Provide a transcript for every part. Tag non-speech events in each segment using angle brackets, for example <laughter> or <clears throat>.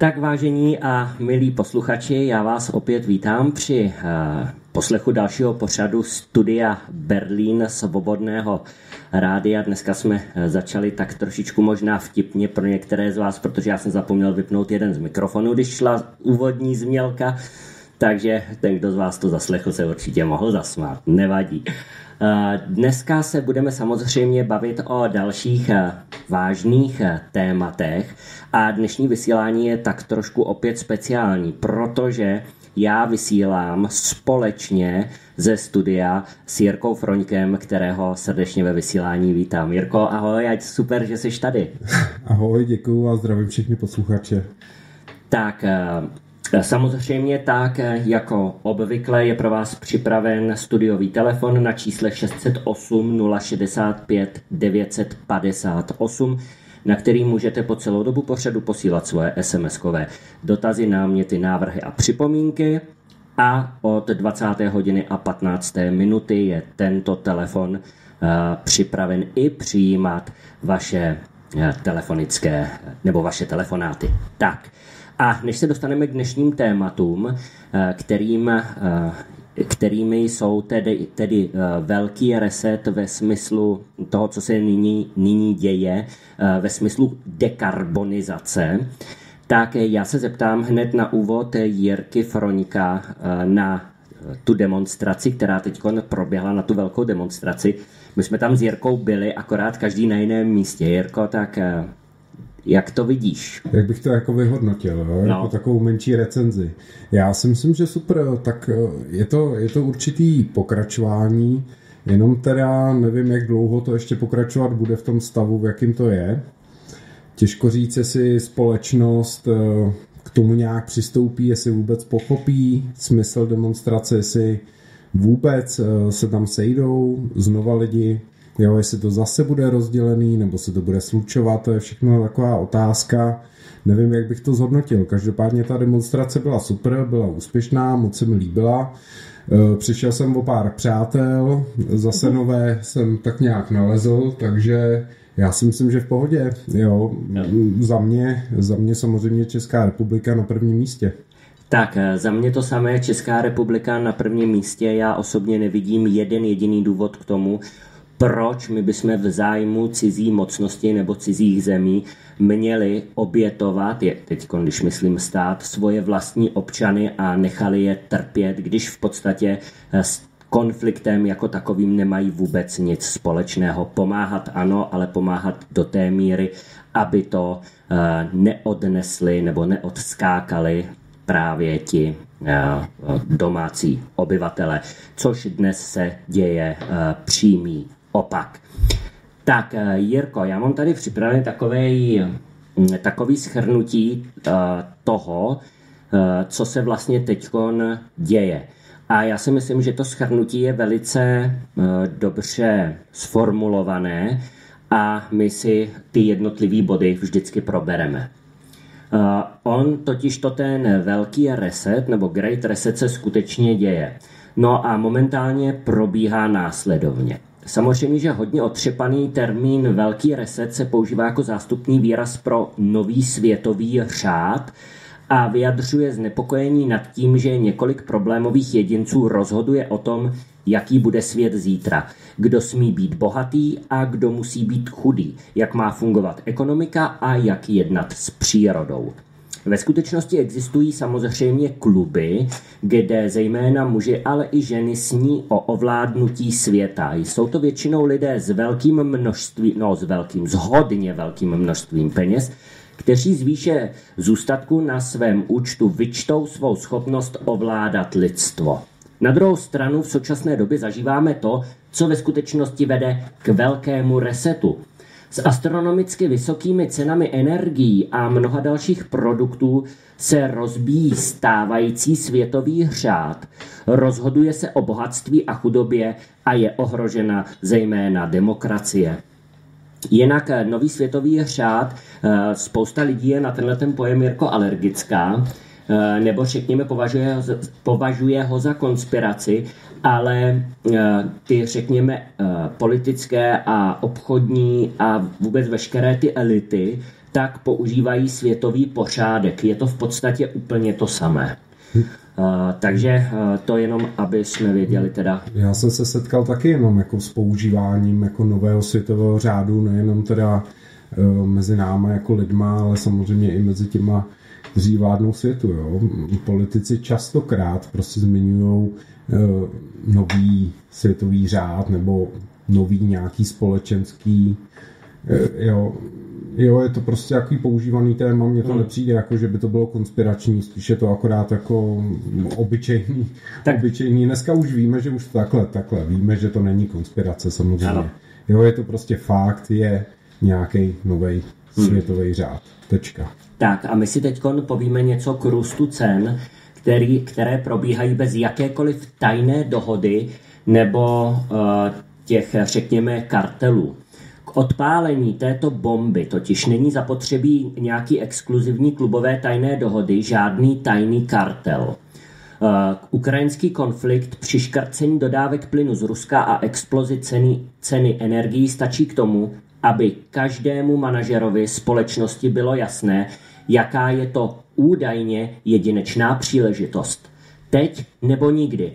Tak vážení a milí posluchači, já vás opět vítám při uh, poslechu dalšího pořadu studia Berlín Svobodného rádia. Dneska jsme eh, začali tak trošičku možná vtipně pro některé z vás, protože já jsem zapomněl vypnout jeden z mikrofonů, když šla úvodní změlka, takže ten, kdo z vás to zaslechl, se určitě mohl zasmát. Nevadí. Eh, dneska se budeme samozřejmě bavit o dalších eh, vážných eh, tématech a dnešní vysílání je tak trošku opět speciální, protože já vysílám společně ze studia s Jirkou Froňkem, kterého srdečně ve vysílání vítám. Jirko, ahoj, ať super, že jsi tady. <laughs> Ahoj, děkuju a zdravím všechny posluchače. Tak, Samozřejmě tak, jako obvykle je pro vás připraven studiový telefon na čísle 608 065 958, na který můžete po celou dobu pořadu posílat svoje SMS-kové dotazy, náměty, návrhy a připomínky. A od 20. hodiny a 15. minuty je tento telefon uh, připraven i přijímat vaše uh, telefonické nebo vaše telefonáty. Tak, a než se dostaneme k dnešním tématům, eh, kterým, eh, kterými jsou tedy, tedy eh, velký reset ve smyslu toho, co se nyní, nyní děje, ve smyslu dekarbonizace, tak já se zeptám hned na úvod Jirky Froňka na tu demonstraci, která teď proběhla na tu velkou demonstraci. My jsme tam s Jirkou byli, akorát každý na jiném místě. Jirko, tak jak to vidíš? Jak bych to jako vyhodnotil, jo? No. jako takovou menší recenzi. Já si myslím, že super, tak eh, je to, je to určitý pokračování, jenom teda nevím, jak dlouho to ještě pokračovat bude v tom stavu, v jakým to je. Těžko říct, jestli společnost eh, k tomu nějak přistoupí, jestli vůbec pochopí smysl demonstrace, jestli vůbec eh, se tam sejdou znova lidi, Jo, jestli to zase bude rozdělený, nebo se to bude slučovat, to je všechno taková otázka. Nevím, jak bych to zhodnotil. Každopádně ta demonstrace byla super, byla úspěšná, moc se mi líbila. E, přišel jsem o pár přátel, zase mhm. nové jsem tak nějak nalezl, takže já si myslím, že v pohodě. Jo, za mě, za mě samozřejmě Česká republika na prvním místě. Tak, e, za mě to samé Česká republika na prvním místě. Já osobně nevidím jeden jediný důvod k tomu, proč my bychom v zájmu cizí mocnosti nebo cizích zemí měli obětovat, je teď, když myslím stát, svoje vlastní občany a nechali je trpět, když v podstatě eh, s konfliktem jako takovým nemají vůbec nic společného. Pomáhat ano, ale pomáhat do té míry, aby to eh, neodnesli nebo neodskákali právě ti eh, domácí obyvatele, což dnes se děje přímý opak. Tak, eh, Jirko, já mám tady připravený takový, mm, takový schrnutí uh, toho, uh, co se vlastně teď děje. A já si myslím, že to schrnutí je velice dobře sformulované a my si ty jednotlivé body vždycky probereme. On totiž to ten velký reset nebo great reset se skutečně děje. No a momentálně probíhá následovně. Samozřejmě, že hodně otřepaný termín velký reset se používá jako zástupný výraz pro nový světový řád a vyjadřuje znepokojení nad tím, že několik problémových jedinců rozhoduje o tom, jaký bude svět zítra, kdo smí být bohatý a kdo musí být chudý, jak má fungovat ekonomika a jak jednat s přírodou. Ve skutečnosti existují samozřejmě kluby, kde zejména muži, ale i ženy sní o ovládnutí světa. Jsou to většinou lidé s velkým množstvím, no s velkým, s hodně velkým množstvím peněz, kteří z výše zůstatku na svém účtu vyčtou svou schopnost ovládat lidstvo. Na druhou stranu v současné době zažíváme to, co ve skutečnosti vede k velkému resetu, s astronomicky vysokými cenami energií a mnoha dalších produktů se rozbíjí stávající světový řád, rozhoduje se o bohatství a chudobě a je ohrožena zejména demokracie. Jinak eh, nový světový řád, eh, spousta lidí je na tenhle ten pojem jako alergická, eh, nebo řekněme považuje, považuje ho za konspiraci ale eh, ty, řekněme, eh, politické a obchodní a vůbec veškeré ty elity tak používají světový pořádek. Je to v podstatě úplně to samé. Uh, takže uh, to jenom, aby jsme věděli teda. Já jsem se setkal taky jenom jako s používáním jako nového světového řádu, nejenom teda uh, mezi náma jako lidma, ale samozřejmě i mezi těma, kteří vládnou světu. Jo. Politici častokrát prostě zmiňují nový světový řád nebo nový nějaký společenský jo, jo, je to prostě jaký používaný téma, mně to hmm. nepřijde jako, že by to bylo konspirační, spíš je to akorát jako obyčejný, tak. obyčejný. Dneska už víme, že už takhle, takhle, víme, že to není konspirace samozřejmě. Ano. Jo, je to prostě fakt, je nějaký nový hmm. světový řád. Tečka. Tak a my si teď povíme něco k růstu cen, který, které probíhají bez jakékoliv tajné dohody nebo uh, těch, řekněme, kartelů odpálení této bomby totiž není zapotřebí nějaký exkluzivní klubové tajné dohody, žádný tajný kartel. Uh, ukrajinský konflikt při škrcení dodávek plynu z Ruska a explozi ceny, ceny energií stačí k tomu, aby každému manažerovi společnosti bylo jasné, jaká je to údajně jedinečná příležitost. Teď nebo nikdy.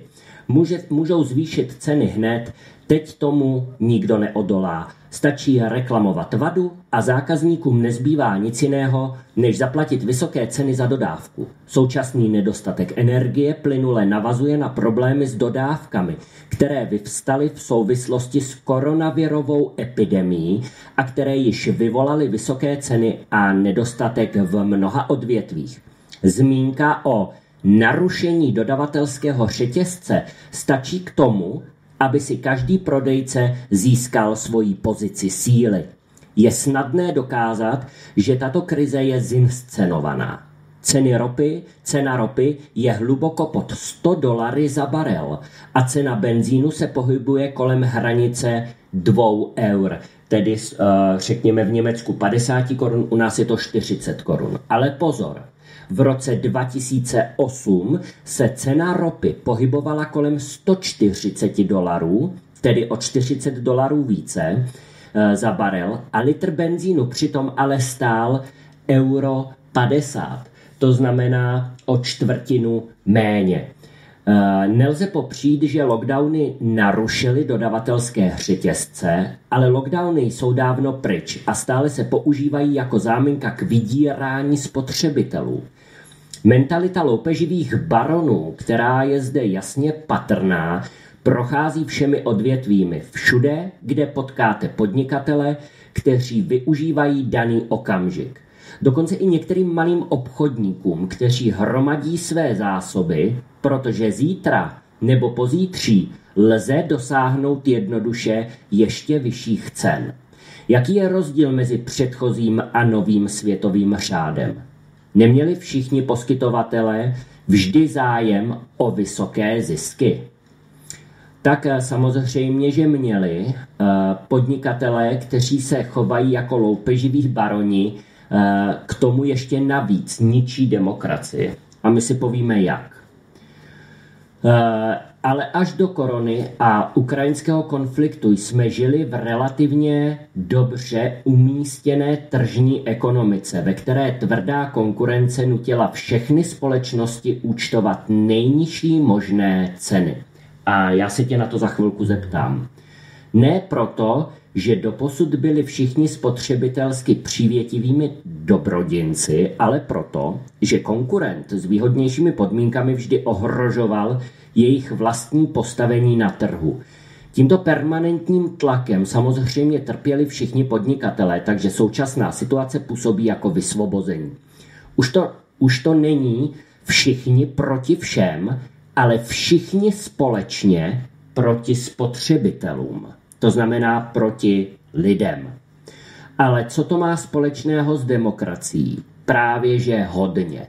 Může, můžou zvýšit ceny hned, teď tomu nikdo neodolá. Stačí reklamovat vadu a zákazníkům nezbývá nic jiného, než zaplatit vysoké ceny za dodávku. Současný nedostatek energie plynule navazuje na problémy s dodávkami, které vyvstaly v souvislosti s koronavirovou epidemií a které již vyvolaly vysoké ceny a nedostatek v mnoha odvětvích. Zmínka o narušení dodavatelského řetězce stačí k tomu, aby si každý prodejce získal svoji pozici síly. Je snadné dokázat, že tato krize je zinscenovaná. Ceny ropy, cena ropy je hluboko pod 100 dolary za barel a cena benzínu se pohybuje kolem hranice 2 eur, tedy eh, řekněme v Německu 50 korun, u nás je to 40 korun. Ale pozor, v roce 2008 se cena ropy pohybovala kolem 140 dolarů, tedy o 40 dolarů více e, za barel a litr benzínu přitom ale stál euro 50. To znamená o čtvrtinu méně. E, nelze popřít, že lockdowny narušily dodavatelské řetězce, ale lockdowny jsou dávno pryč a stále se používají jako záminka k vydírání spotřebitelů. Mentalita loupeživých baronů, která je zde jasně patrná, prochází všemi odvětvími. Všude, kde potkáte podnikatele, kteří využívají daný okamžik. Dokonce i některým malým obchodníkům, kteří hromadí své zásoby, protože zítra nebo pozítří lze dosáhnout jednoduše ještě vyšších cen. Jaký je rozdíl mezi předchozím a novým světovým řádem? Neměli všichni poskytovatelé vždy zájem o vysoké zisky? Tak eh, samozřejmě, že měli eh, podnikatelé, kteří se chovají jako loupeživí baroni, eh, k tomu ještě navíc ničí demokracii. A my si povíme jak. Ale až do korony a ukrajinského konfliktu jsme žili v relativně dobře umístěné tržní ekonomice, ve které tvrdá konkurence nutila všechny společnosti účtovat nejnižší možné ceny. A já se tě na to za chvilku zeptám. Ne proto, že doposud byli všichni spotřebitelsky přívětivými dobrodinci, ale proto, že konkurent s výhodnějšími podmínkami vždy ohrožoval jejich vlastní postavení na trhu. Tímto permanentním tlakem samozřejmě trpěli všichni podnikatelé, takže současná situace působí jako vysvobození. Už to, už to není všichni proti všem, ale všichni společně proti spotřebitelům. To znamená proti lidem. Ale co to má společného s demokracií? Právě že hodně.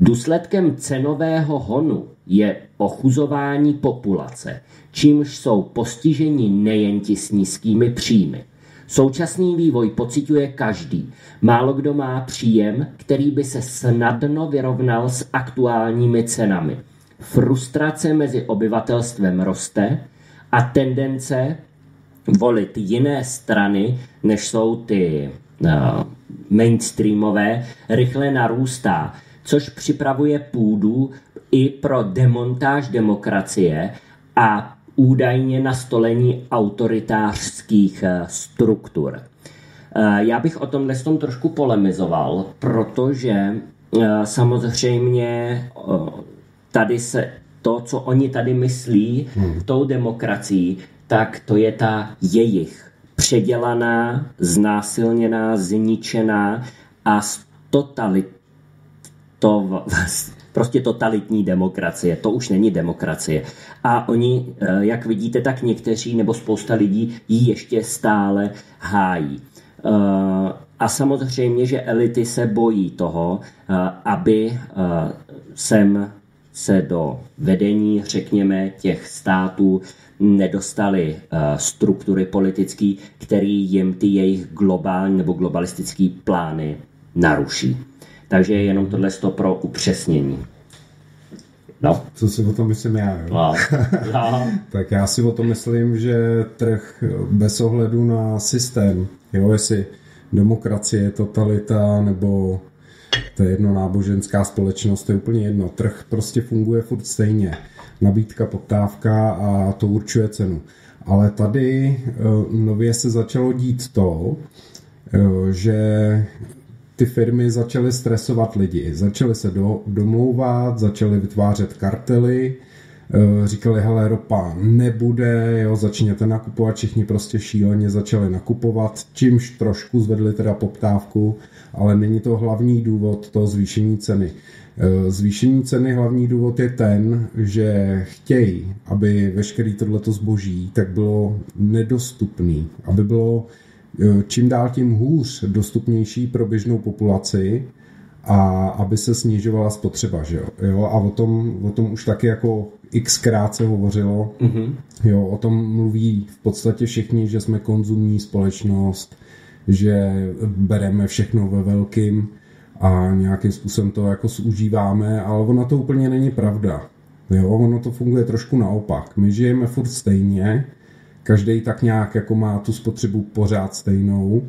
Důsledkem cenového honu je ochuzování populace, čímž jsou postiženi nejen ti s nízkými příjmy. Současný vývoj pociťuje každý. Málo kdo má příjem, který by se snadno vyrovnal s aktuálními cenami. Frustrace mezi obyvatelstvem roste a tendence volit jiné strany, než jsou ty mainstreamové rychle narůstá, což připravuje půdu i pro demontáž demokracie a údajně nastolení autoritářských eh, struktur. Eh, já bych o tomhle tom trošku polemizoval, protože eh, samozřejmě tady se to, co oni tady myslí hmm. tou demokracií, tak to je ta jejich předělaná, znásilněná, zničená a totalit, to prostě totalitní demokracie. To už není demokracie. A oni, eh, jak vidíte, tak někteří nebo spousta lidí ji ještě stále hájí. Eh, a samozřejmě, že elity se bojí toho, eh, aby sem se do vedení, řekněme, těch států nedostali struktury politické, které jim ty jejich globální nebo globalistické plány naruší. Takže jenom tohle to pro upřesnění. No. Co si o tom myslím já? Jo? No. <laughs> No. tak já si o tom myslím, že trh bez ohledu na systém, jo, jestli demokracie, totalita nebo to je jedno náboženská společnost, to je úplně jedno. Trh prostě funguje furt stejně. Nabídka, poptávka a to určuje cenu. Ale tady eh, nově se začalo dít to, eh, že ty firmy začaly stresovat lidi, začaly se do, domlouvat, začaly vytvářet kartely, eh, říkali, hele, ropa nebude, jo, začněte nakupovat, všichni prostě šíleně začali nakupovat, čímž trošku zvedli teda poptávku, ale není to hlavní důvod toho zvýšení ceny. Eh, zvýšení ceny hlavní důvod je ten, že chtějí, aby veškerý tohleto zboží tak bylo nedostupný, aby bylo čím dál tím hůř dostupnější pro běžnou populaci a aby se snižovala spotřeba, že jo? jo a o tom, o tom už taky jako xkrát se hovořilo, mm-hmm. jo, o tom mluví v podstatě všichni, že jsme konzumní společnost, že bereme všechno ve velkým a nějakým způsobem to jako zužíváme, ale ono to úplně není pravda. Jo, ono to funguje trošku naopak. My žijeme furt stejně, každý tak nějak jako má tu spotřebu pořád stejnou.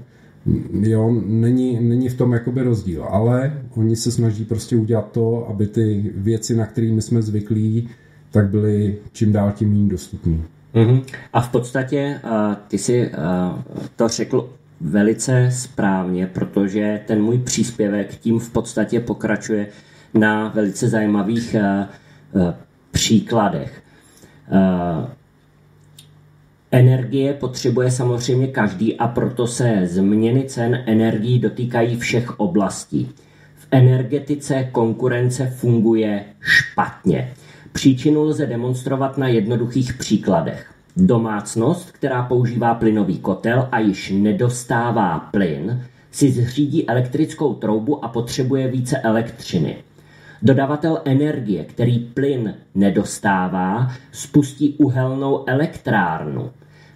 Jo, není, není v tom jakoby rozdíl, ale oni se snaží prostě udělat to, aby ty věci, na kterými jsme zvyklí, tak byly čím dál tím méně dostupné. Mm-hmm. A v podstatě uh, ty si uh, to řekl velice správně, protože ten můj příspěvek tím v podstatě pokračuje na velice zajímavých uh, příkladech. Energie potřebuje samozřejmě každý a proto se změny cen energií dotýkají všech oblastí. V energetice konkurence funguje špatně. Příčinu lze demonstrovat na jednoduchých příkladech. Domácnost, která používá plynový kotel a již nedostává plyn, si zřídí elektrickou troubu a potřebuje více elektřiny. Dodavatel energie, který plyn nedostává, spustí uhelnou elektrárnu.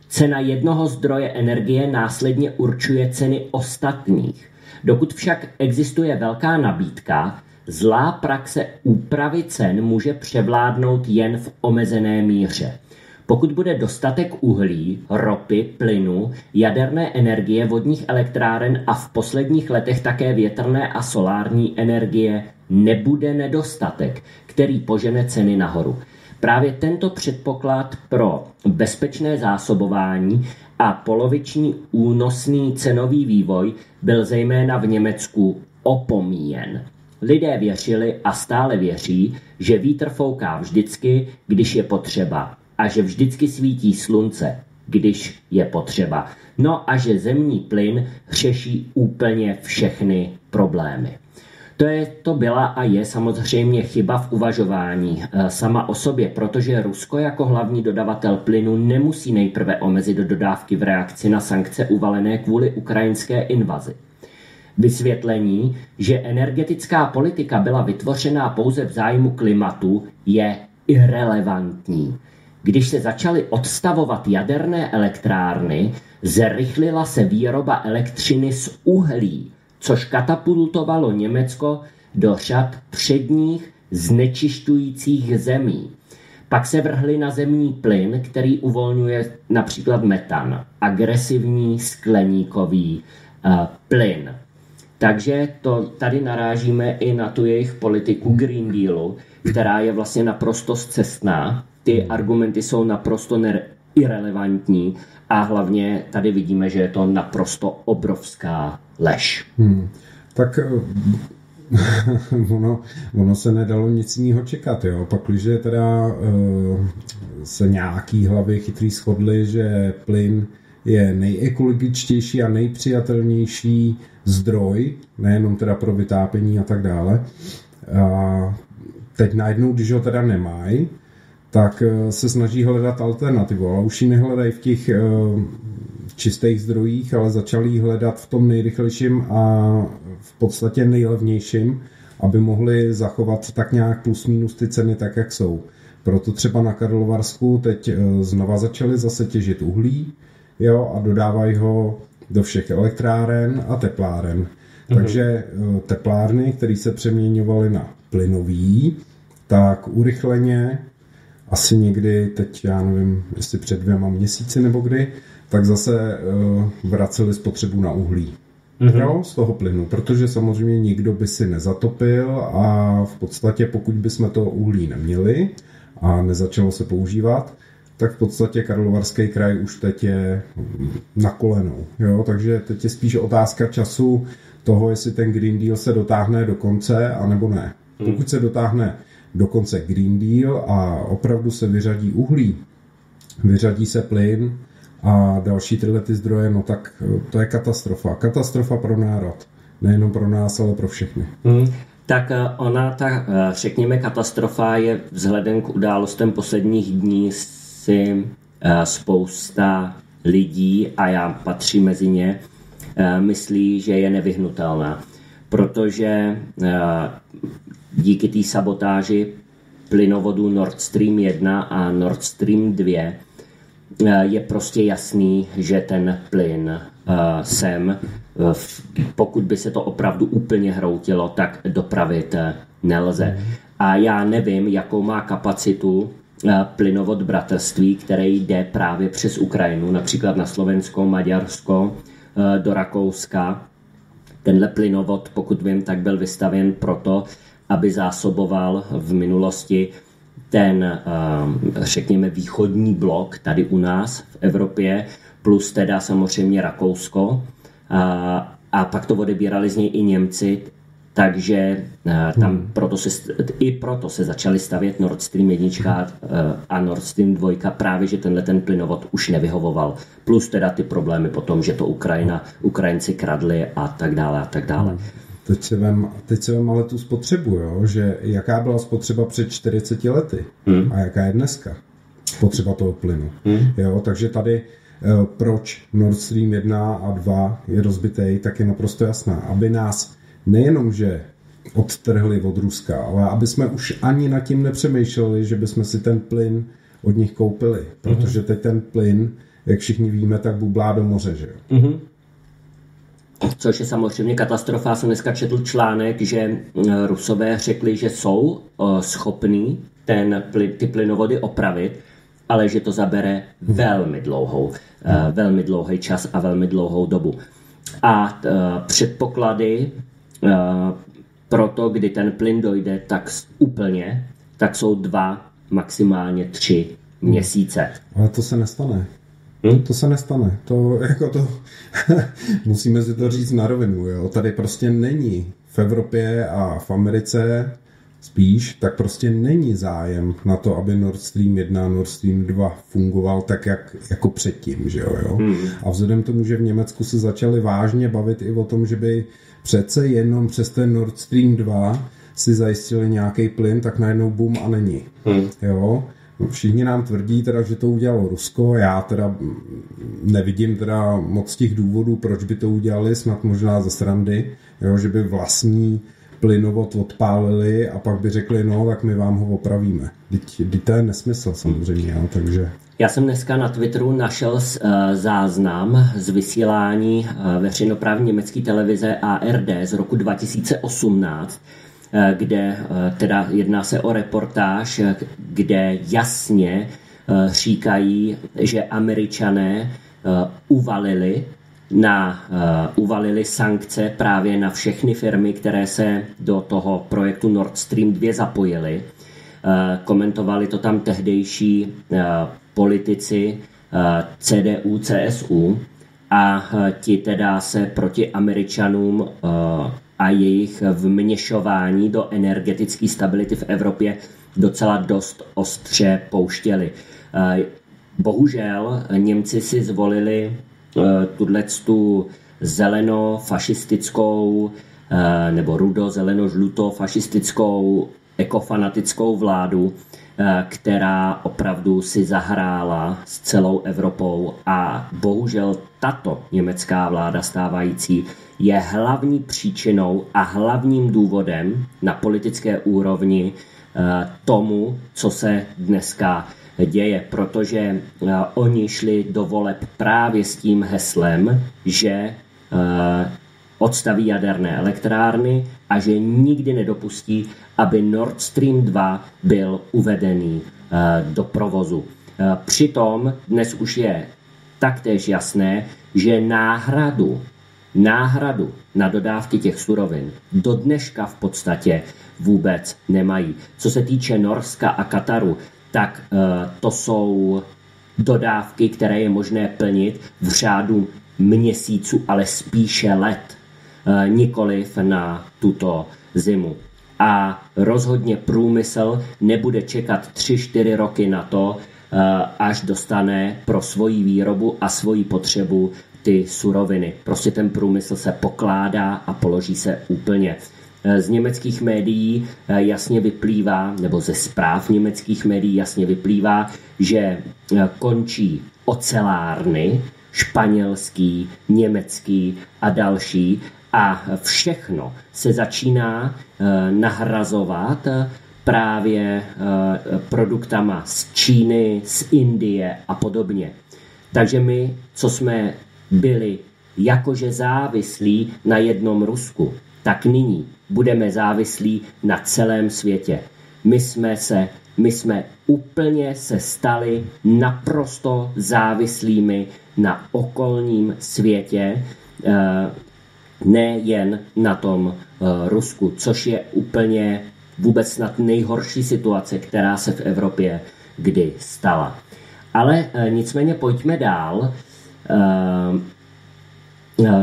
Cena jednoho zdroje energie následně určuje ceny ostatních. Dokud však existuje velká nabídka, zlá praxe úpravy cen může převládnout jen v omezené míře. Pokud bude dostatek uhlí, ropy, plynu, jaderné energie, vodních elektráren a v posledních letech také větrné a solární energie, nebude nedostatek, který požene ceny nahoru. Právě tento předpoklad pro bezpečné zásobování a poloviční únosný cenový vývoj byl zejména v Německu opomíjen. Lidé věřili a stále věří, že vítr fouká vždycky, když je potřeba a že vždycky svítí slunce, když je potřeba. No a že zemní plyn řeší úplně všechny problémy. To, je, to byla a je samozřejmě chyba v uvažování e, sama o sobě, protože Rusko jako hlavní dodavatel plynu nemusí nejprve omezit dodávky v reakci na sankce uvalené kvůli ukrajinské invazi. Vysvětlení, že energetická politika byla vytvořená pouze v zájmu klimatu, je irrelevantní. Když se začaly odstavovat jaderné elektrárny, zrychlila se výroba elektřiny z uhlí, což katapultovalo Německo do řad předních znečišťujících zemí. Pak se vrhli na zemní plyn, který uvolňuje například metan, agresivní skleníkový plyn. Takže to tady narážíme i na tu jejich politiku Green Dealu, která je vlastně naprosto zcestná. Ty argumenty jsou naprosto irrelevantní a hlavně tady vidíme, že je to naprosto obrovská lež. Hmm. Tak <laughs> ono, ono se nedalo nic jiného čekat. Jo. Pak, když teda uh, se nějaký hlavy chytrý shodly, že plyn je nejekologičtější a nejpřijatelnější zdroj, nejenom teda pro vytápění a tak dále. A teď najednou, když ho teda nemají, tak eh, se snaží hledat alternativu, ale už ji nehledají v těch uh, čistých zdrojích, ale začali ji hledat v tom nejrychlejším a v podstatě nejlevnějším, aby mohli zachovat tak nějak plus minus ty ceny tak, jak jsou. Proto třeba na Karlovarsku teď eh, znova začali zase těžit uhlí jo, a dodávají ho do všech elektráren a tepláren. Mm-hmm. Takže eh, teplárny, které se přeměňovaly na plynový, tak urychleně asi někdy, teď já nevím, jestli před dvěma měsíci nebo kdy, tak zase uh, vraceli spotřebu na uhlí. Mm-hmm. Jo, z toho plynu, protože samozřejmě nikdo by si nezatopil a v podstatě pokud bychom to uhlí neměli a nezačalo se používat, tak v podstatě Karlovarský kraj už teď je na kolenou. Jo? Takže teď je spíš otázka času toho, jestli ten Green Deal se dotáhne do konce, anebo ne. Hmm. Pokud se dotáhne do konce Green Deal a opravdu se vyřadí uhlí, vyřadí se plyn, a další tyhle ty zdroje, no tak eh, to je katastrofa. Katastrofa pro národ. Nejenom pro nás, ale pro všechny. Hmm. Tak eh, ona, ta, eh, řekněme, katastrofa je vzhledem k událostem posledních dní si spousta lidí, a já patří mezi ně, myslí, že je nevyhnutelná. Protože díky té sabotáži plynovodu Nord Stream 1 a Nord Stream 2 Eh, je prostě jasný, že ten plyn eh, sem, eh, pokud by se to opravdu úplně hroutilo, tak dopravit nelze. A já nevím, jakou má kapacitu plynovod bratrství, který jde právě přes Ukrajinu, například na Slovensko, Maďarsko, do Rakouska. Tenhle plynovod, pokud vím, tak byl vystavěn proto, aby zásoboval v minulosti ten, ehm, řekněme, východní blok tady u nás v Evropě, plus teda samozřejmě Rakousko. A, a pak to odebírali z něj i Němci, takže eh, tam hmm. proto se, i proto se začaly stavět Nord Stream 1 eh, a Nord Stream 2 právě, že tenhle ten plynovod už nevyhovoval. Plus teda ty problémy potom, že to Ukrajina, Ukrajinci kradli a tak dále a tak dále. Hmm. Teď se vem, teď se vem ale tu spotřebu, jo? že jaká byla spotřeba před 40 lety hmm. a jaká je dneska spotřeba toho plynu. Hmm. Jo? Takže tady eh, proč Nord Stream 1 a 2 je rozbitý, tak je naprosto jasná. Aby nás nejenom, že odtrhli od Ruska, ale aby jsme už ani nad tím nepřemýšleli, že bychom si ten plyn od nich koupili. Protože teď ten plyn, jak všichni víme, tak bublá do moře. Že jo? Mm-hmm což je samozřejmě katastrofa. Já jsem dneska četl článek, že eh, Rusové řekli, že jsou eh, schopní ten, ty plynovody opravit, ale že to zabere velmi dlouhou, eh, velmi dlouhý čas a velmi dlouhou dobu. A předpoklady pro to, kdy ten plyn dojde, tak úplně, tak jsou dva, maximálně tři měsíce. Ale to se nestane. Hmm? To se nestane. To, jako to, <laughs> musíme si to říct na rovinu. Jo. Tady prostě není v Evropě a v Americe spíš, tak prostě není zájem na to, aby Nord Stream 1 a Nord Stream 2 fungoval tak, jak, jako předtím. Že jo, jo? Hmm. A vzhledem k tomu, že v Německu se začali vážně bavit i o tom, že by přece jenom přes ten Nord Stream 2 si zajistili nějaký plyn, tak najednou bum a není. Hmm. Jo? Všichni nám tvrdí teda, že to udělalo Rusko, já teda nevidím teda moc těch důvodů, proč by to udělali, snad možná ze srandy, jo, že by vlastní plynovod odpálili a pak by řekli, no, tak my vám ho opravíme. Teď to je nesmysl samozřejmě, jo, takže... Já jsem dneska na Twitteru našel uh, záznam z vysílání uh, veřejnoprávní německé televize ARD z roku 2018, Eh, kde eh, teda jedná se o reportáž, eh, kde jasně říkají, že američané uvalili na, uh, uvalili sankce právě na všechny firmy, které se do toho projektu Nord Stream 2 zapojily. Uh, komentovali to tam tehdejší uh, politici uh, CDU, CSU a uh, ti teda se proti Američanům uh, a jejich vměšování do energetické stability v Evropě docela dost ostře pouštěli. Uh, bohužel Němci si zvolili Eh, tuhle tu zeleno-fašistickou eh, nebo rudo-zeleno-žluto-fašistickou ekofanatickou vládu, eh, která opravdu si zahrála s celou Evropou. A bohužel tato německá vláda stávající je hlavní příčinou a hlavním důvodem na politické úrovni tomu, co se dneska děje, protože eh, oni šli do voleb právě s tím heslem, že eh, odstaví jaderné elektrárny a že nikdy nedopustí, aby Nord Stream 2 byl uvedený eh, do provozu. Přitom dnes už je taktéž jasné, že náhradu, náhradu na dodávky těch surovin do dneška v podstatě vůbec nemají. Co se týče Norska a Kataru, tak uh, to jsou dodávky, které je možné plnit v řádu měsíců, ale spíše let, nikoliv na tuto zimu. A rozhodně průmysl nebude čekat 3-4 roky na to, uh, až dostane pro svoji výrobu a svoji potřebu ty suroviny. Prostě ten průmysl se pokládá a položí se úplně. Eh, z německých médií eh, jasně vyplývá, nebo ze zpráv německých médií jasně vyplývá, že eh, končí ocelárny, španělský, německý a další a všechno se začíná nahrazovat právě produktama z Číny, z Indie a podobně. Takže my, co jsme byli jakože závislí na jednom Rusku, tak nyní budeme závislí na celém světě. My jsme se my jsme úplně se stali naprosto závislými na okolním světě, eh, nejen na tom eh, Rusku, což je úplně vůbec snad nejhorší situace, která se v Evropě kdy stala. Ale eh, nicméně pojďme dál. Eh,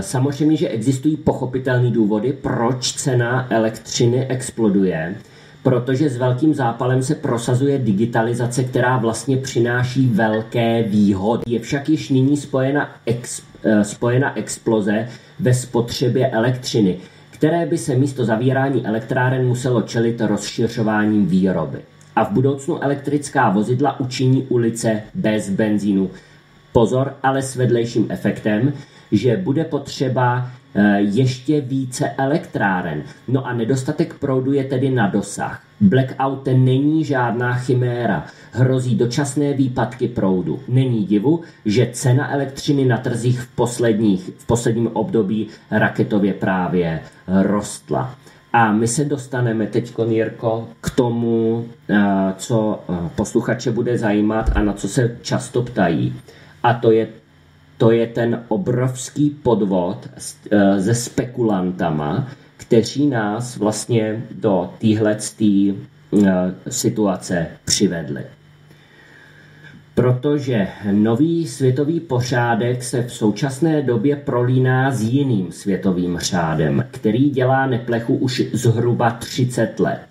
samozřejmě, že existují pochopitelné důvody, proč cena elektřiny exploduje, protože s velkým zápalem se prosazuje digitalizace, která vlastně přináší velké výhody. Je však již nyní spojena, ex, eh, spojena exploze ve spotřebě elektřiny, které by se místo zavírání elektráren muselo čelit rozšiřováním výroby. A v budoucnu elektrická vozidla učiní ulice bez benzínu. Pozor, ale s vedlejším efektem, že bude potřeba eh, ještě více elektráren. No a nedostatek proudu je tedy na dosah. Blackout není žádná chiméra. Hrozí dočasné výpadky proudu. Není divu, že cena elektřiny na trzích v, posledních, v posledním období raketově právě rostla. A my se dostaneme teď, Jirko, k tomu, eh, co eh, posluchače bude zajímat a na co se často ptají. A to je to je ten obrovský podvod se eh, spekulantama, kteří nás vlastně do téhle eh, situace přivedli. Protože nový světový pořádek se v současné době prolíná s jiným světovým řádem, který dělá neplechu už zhruba 30 let.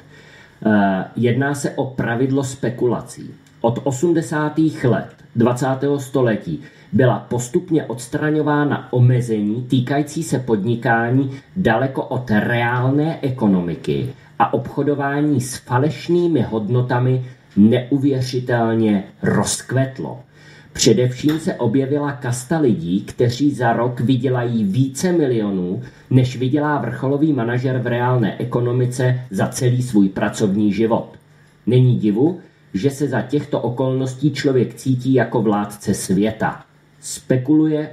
Eh, jedná se o pravidlo spekulací. Od 80. let 20. století byla postupně odstraňována omezení týkající se podnikání daleko od reálné ekonomiky a obchodování s falešnými hodnotami neuvěřitelně rozkvetlo. Především se objevila kasta lidí, kteří za rok vydělají více milionů, než vydělá vrcholový manažer v reálné ekonomice za celý svůj pracovní život. Není divu, že se za těchto okolností člověk cítí jako vládce světa spekuluje,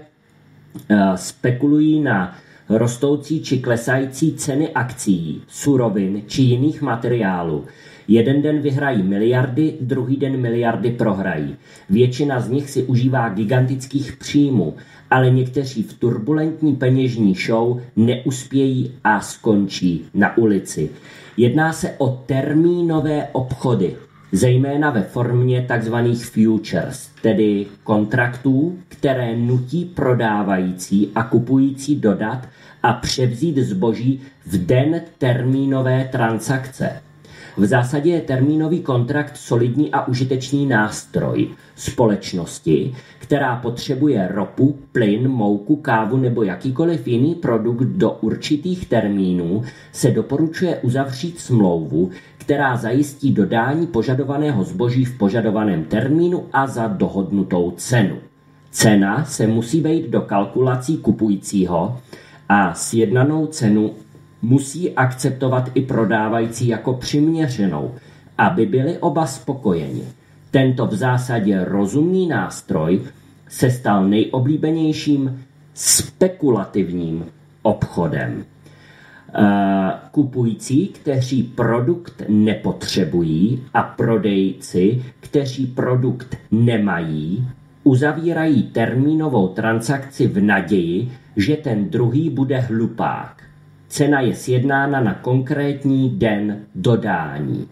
eh, spekulují na rostoucí či klesající ceny akcí, surovin či jiných materiálů. Jeden den vyhrají miliardy, druhý den miliardy prohrají. Většina z nich si užívá gigantických příjmů, ale někteří v turbulentní peněžní show neuspějí a skončí na ulici. Jedná se o termínové obchody, zejména ve formě tzv. futures, tedy kontraktů, které nutí prodávající a kupující dodat a převzít zboží v den termínové transakce. V zásadě je termínový kontrakt solidní a užitečný nástroj společnosti, která potřebuje ropu, plyn, mouku, kávu nebo jakýkoliv jiný produkt do určitých termínů, se doporučuje uzavřít smlouvu, která zajistí dodání požadovaného zboží v požadovaném termínu a za dohodnutou cenu. Cena se musí vejít do kalkulací kupujícího a sjednanou cenu musí akceptovat i prodávající jako přiměřenou, aby byli oba spokojeni. Tento v zásadě rozumný nástroj se stal nejoblíbenějším spekulativním obchodem. Eh, kupující, kteří produkt nepotřebují a prodejci, kteří produkt nemají, uzavírají termínovou transakci v naději, že ten druhý bude hlupák. Cena je sjednána na konkrétní den dodání.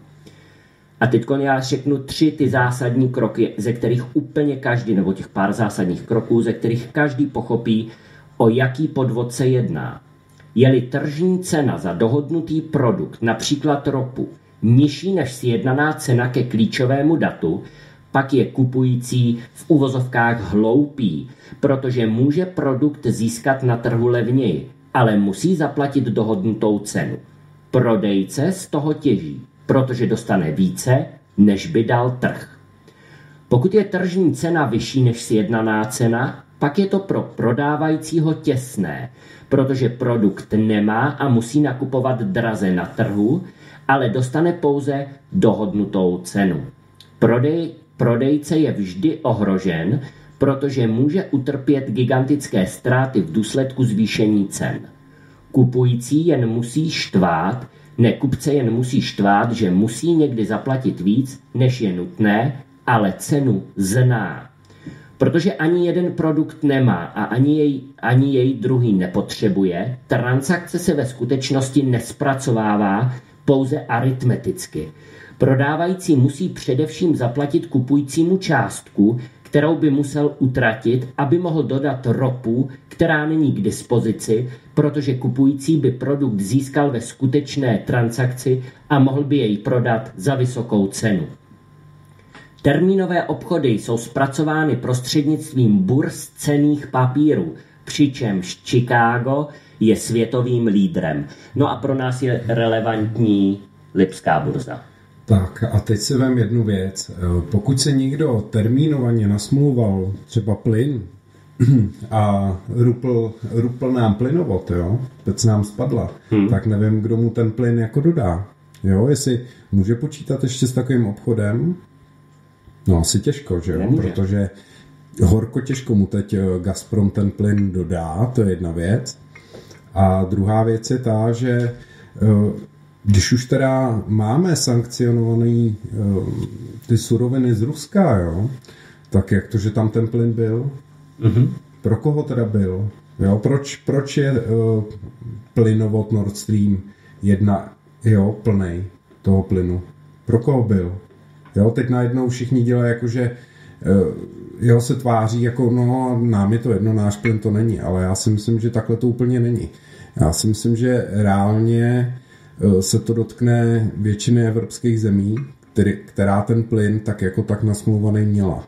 A teď já řeknu tři ty zásadní kroky, ze kterých úplně každý, nebo těch pár zásadních kroků, ze kterých každý pochopí, o jaký podvod se jedná. Je-li tržní cena za dohodnutý produkt, například ropu, nižší než sjednaná cena ke klíčovému datu, pak je kupující v uvozovkách hloupý, protože může produkt získat na trhu levněji, ale musí zaplatit dohodnutou cenu. Prodejce z toho těží, protože dostane více, než by dal trh. Pokud je tržní cena vyšší než sjednaná cena, pak je to pro prodávajícího těsné, protože produkt nemá a musí nakupovat draze na trhu, ale dostane pouze dohodnutou cenu. Prodej, prodejce je vždy ohrožen, protože může utrpět gigantické ztráty v důsledku zvýšení cen. Kupující jen musí štvát, ne kupce jen musí štvát, že musí někdy zaplatit víc, než je nutné, ale cenu zná. Protože ani jeden produkt nemá a ani jej, ani jej druhý nepotřebuje, transakce se ve skutečnosti nespracovává pouze aritmeticky. Prodávající musí především zaplatit kupujícímu částku, kterou by musel utratit, aby mohl dodat ropu, která není k dispozici, protože kupující by produkt získal ve skutečné transakci a mohl by jej prodat za vysokou cenu. Termínové obchody jsou zpracovány prostřednictvím burz cených papírů, přičemž Chicago je světovým lídrem. No a pro nás je relevantní Lipská burza. Tak a teď si vem jednu věc. Pokud se někdo termínovaně nasmluval třeba plyn <clears throat> a rupl, rupl nám plynovod, jo, teď nám spadla, hmm. tak nevím, kdo mu ten plyn jako dodá. Jo, jestli může počítat ještě s takovým obchodem, No asi těžko, že jo? Nemůže. Protože horko těžko mu teď eh, Gazprom ten plyn dodá, to je jedna věc. A druhá věc je ta, že eh, když už teda máme sankcionovaný eh, ty suroviny z Ruska, jo, tak jak to, že tam ten plyn byl? Mm-hmm. Pro koho teda byl? Jo, proč, proč je uh, plynovod Nord Stream jedna jo, plnej toho plynu? Pro koho byl? Jo, teď najednou všichni dělají jako, že eh, jo, se tváří jako, no, nám je to jedno, náš plyn to není, ale já si myslím, že takhle to úplně není. Já si myslím, že reálně eh, se to dotkne většiny evropských zemí, který, která ten plyn tak jako tak nasmluvaný měla.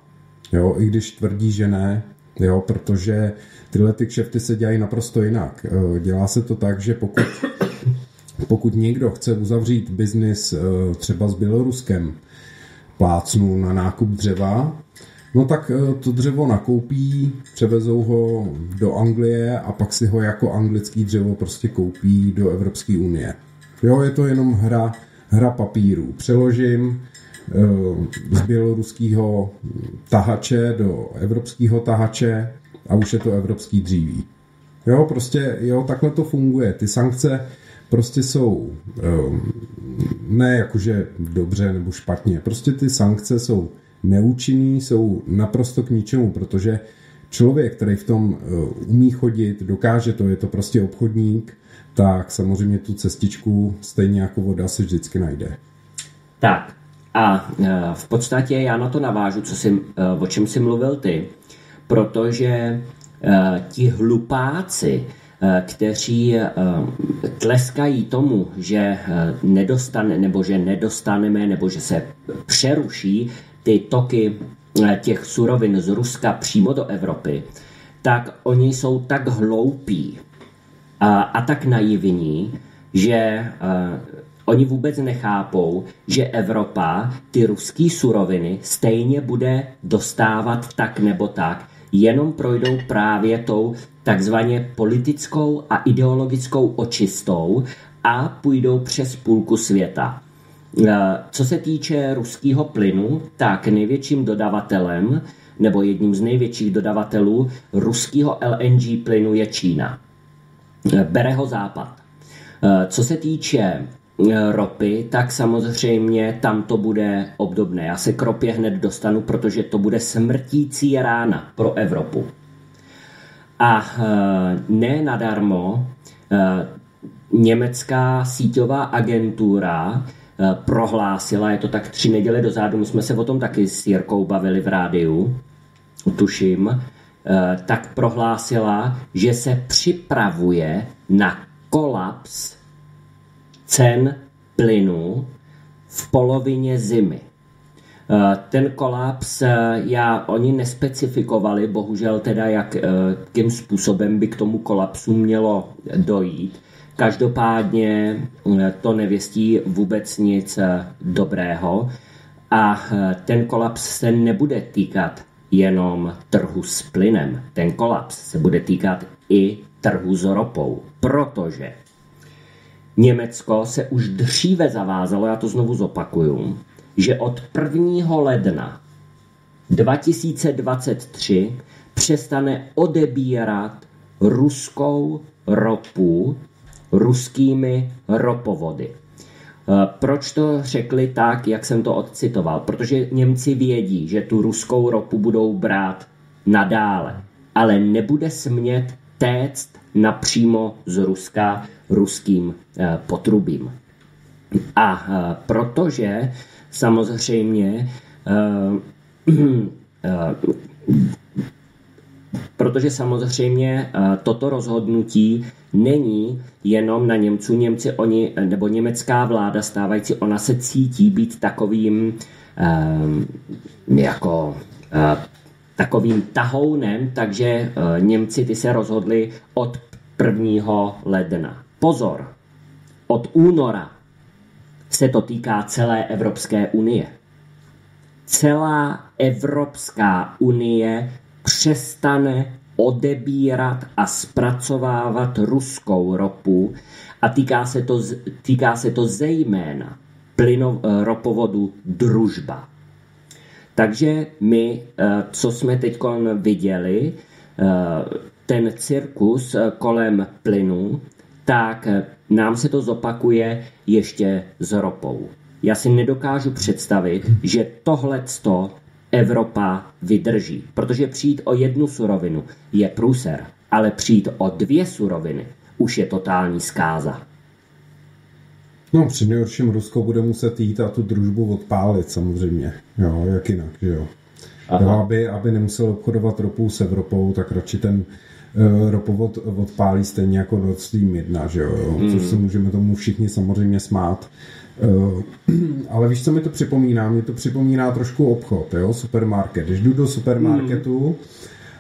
Jo, i když tvrdí, že ne, jo, protože tyhle ty kšefty se dělají naprosto jinak. Eh, dělá se to tak, že pokud, <coughs> pokud někdo chce uzavřít biznis třeba s Běloruskem, plácnu na nákup dřeva, no tak eh, to dřevo nakoupí, převezou ho do Anglie a pak si ho jako anglický dřevo prostě koupí do Evropské unie. Jo, je to jenom hra, hra papíru. Přeložím eh, z běloruského tahače do evropského tahače a už je to evropský dříví. Jo, prostě, jo, takhle to funguje. Ty sankce prostě jsou um, ne jakože dobře nebo špatně, prostě ty sankce jsou neúčinný, jsou naprosto k ničemu, protože člověk, který v tom uh, umí chodit, dokáže to, je to prostě obchodník, tak samozřejmě tu cestičku stejně jako voda se vždycky najde. Tak a uh, v podstatě já na to navážu, co jsi, uh, o čem jsi mluvil ty, protože ti hlupáci, Eh, kteří eh, tleskají tomu, že eh, nedostane, nebo že nedostaneme, nebo že se přeruší ty toky těch surovin z Ruska přímo do Evropy, tak oni jsou tak hloupí a, a tak naivní, že oni vůbec nechápou, že Evropa ty ruské suroviny stejně bude dostávat tak nebo tak, jenom projdou právě tou takzvaně politickou a ideologickou očistou a půjdou přes půlku světa. E, co se týče ruského plynu, tak největším dodavatelem nebo jedním z největších dodavatelů ruského LNG plynu je Čína. E, bere ho západ. E, co se týče ropy, tak samozřejmě tam to bude obdobné. Já se k ropě hned dostanu, protože to bude smrtící rána pro Evropu. A eh, ne nadarmo eh, německá síťová agentura eh, prohlásila, je to tak tři neděle dozadu, my jsme se o tom taky s Jirkou bavili v rádiu, tuším, tak prohlásila, že se připravuje na kolaps cen plynu v polovině zimy. Eh, ten kolaps, eh, já, oni nespecifikovali, bohužel teda, jak, jakým eh, způsobem by k tomu kolapsu mělo dojít. Každopádně to nevěstí vůbec nic dobrého a ten kolaps se nebude týkat jenom trhu s plynem. Ten kolaps se bude týkat i trhu s ropou, protože Německo se už dříve zavázalo, já to znovu zopakuju, že od 1. ledna 2023 přestane odebírat ruskou ropu ruskými ropovody. Eh, proč to řekli tak, jak jsem to odcitoval? Protože Němci vědí, že tu ruskou ropu budou brát nadále, ale nebude smět téct napřímo z Ruska ruským eh, potrubím. A eh, protože samozřejmě <clears throat> protože samozřejmě toto rozhodnutí není jenom na Němců. Němci, oni, nebo německá vláda stávající, ona se cítí být takovým jako takovým tahounem, takže Němci ty se rozhodli od 1. ledna. Pozor, od února se to týká celé Evropské unie. Celá Evropská unie přestane odebírat a zpracovávat ruskou ropu a týká se to, týká se to zejména plyno, eh, ropovodu Družba. Takže my, eh, co jsme teď viděli, eh, ten cirkus kolem plynu, tak nám se to zopakuje ještě s ropou. Já si nedokážu představit, že tohleto Evropa vydrží, protože přijít o jednu surovinu je průser, ale přijít o dvě suroviny už je totální zkáza. No, při nejhorším Rusko bude muset jít a tu družbu odpálit samozřejmě. Jo, jak jinak, že jo. Jo, aby, aby nemusel obchodovat ropu s Evropou, tak radši ten ropovod odpálí stejně jako Nord Stream 1, že jo, mm. což se můžeme tomu všichni samozřejmě smát. Uh, <clears throat> ale víš, co mi to připomíná? Mě to připomíná trošku obchod, jo, supermarket. Když jdu do supermarketu mm.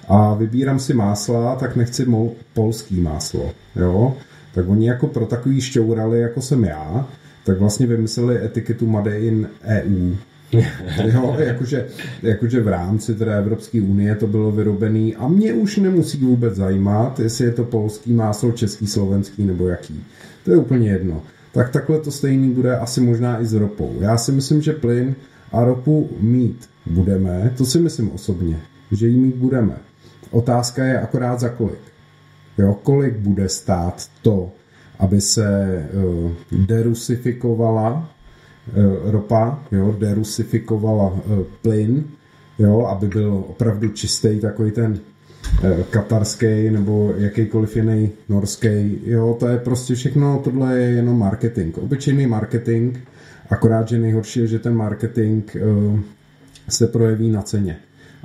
a vybírám si másla, tak nechci mol- polský máslo, jo. Tak oni jako pro takový šťourali, jako jsem já, tak vlastně vymysleli etiketu Made in EU, <laughs> jo, jakože, jakože v rámci teda Evropské unie to bylo vyrobený a mě už nemusí vůbec zajímat, jestli je to polský máslo, český, slovenský nebo jaký. To je úplně jedno. Tak takhle to stejný bude asi možná i s ropou. Já si myslím, že plyn a ropu mít budeme, to si myslím osobně, že ji mít budeme. Otázka je akorát za kolik. Jo, kolik bude stát to, aby se uh, derusifikovala uh, ropa, jo, derusifikovala uh, plyn, jo, aby byl opravdu čistý takový ten uh, katarský nebo jakýkoliv jiný norský. Jo, to je prostě všechno, tohle je jenom marketing. Obyčejný marketing, akorát, že nejhorší je, že ten marketing uh, se projeví na ceně.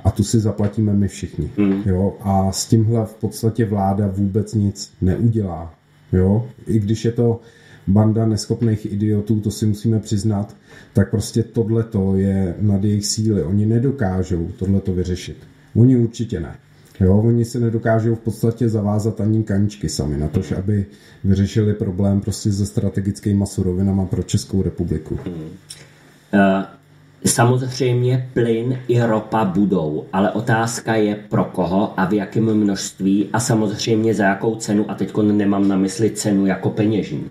A tu si zaplatíme my všichni. Mm. Jo? A s tímhle v podstatě vláda vůbec nic neudělá. Jo? I když je to banda neschopných idiotů, to si musíme přiznat, tak prostě tohleto je nad jejich síly. Oni nedokážou tohleto vyřešit. Oni určitě ne. Jo, oni se nedokážou v podstatě zavázat ani kaničky sami na to, aby vyřešili problém prostě se strategickými surovinama pro Českou republiku. Hmm. Uh, samozřejmě plyn i ropa budou, ale otázka je pro koho a v jakém množství a samozřejmě za jakou cenu a teď nemám na mysli cenu jako peněžní.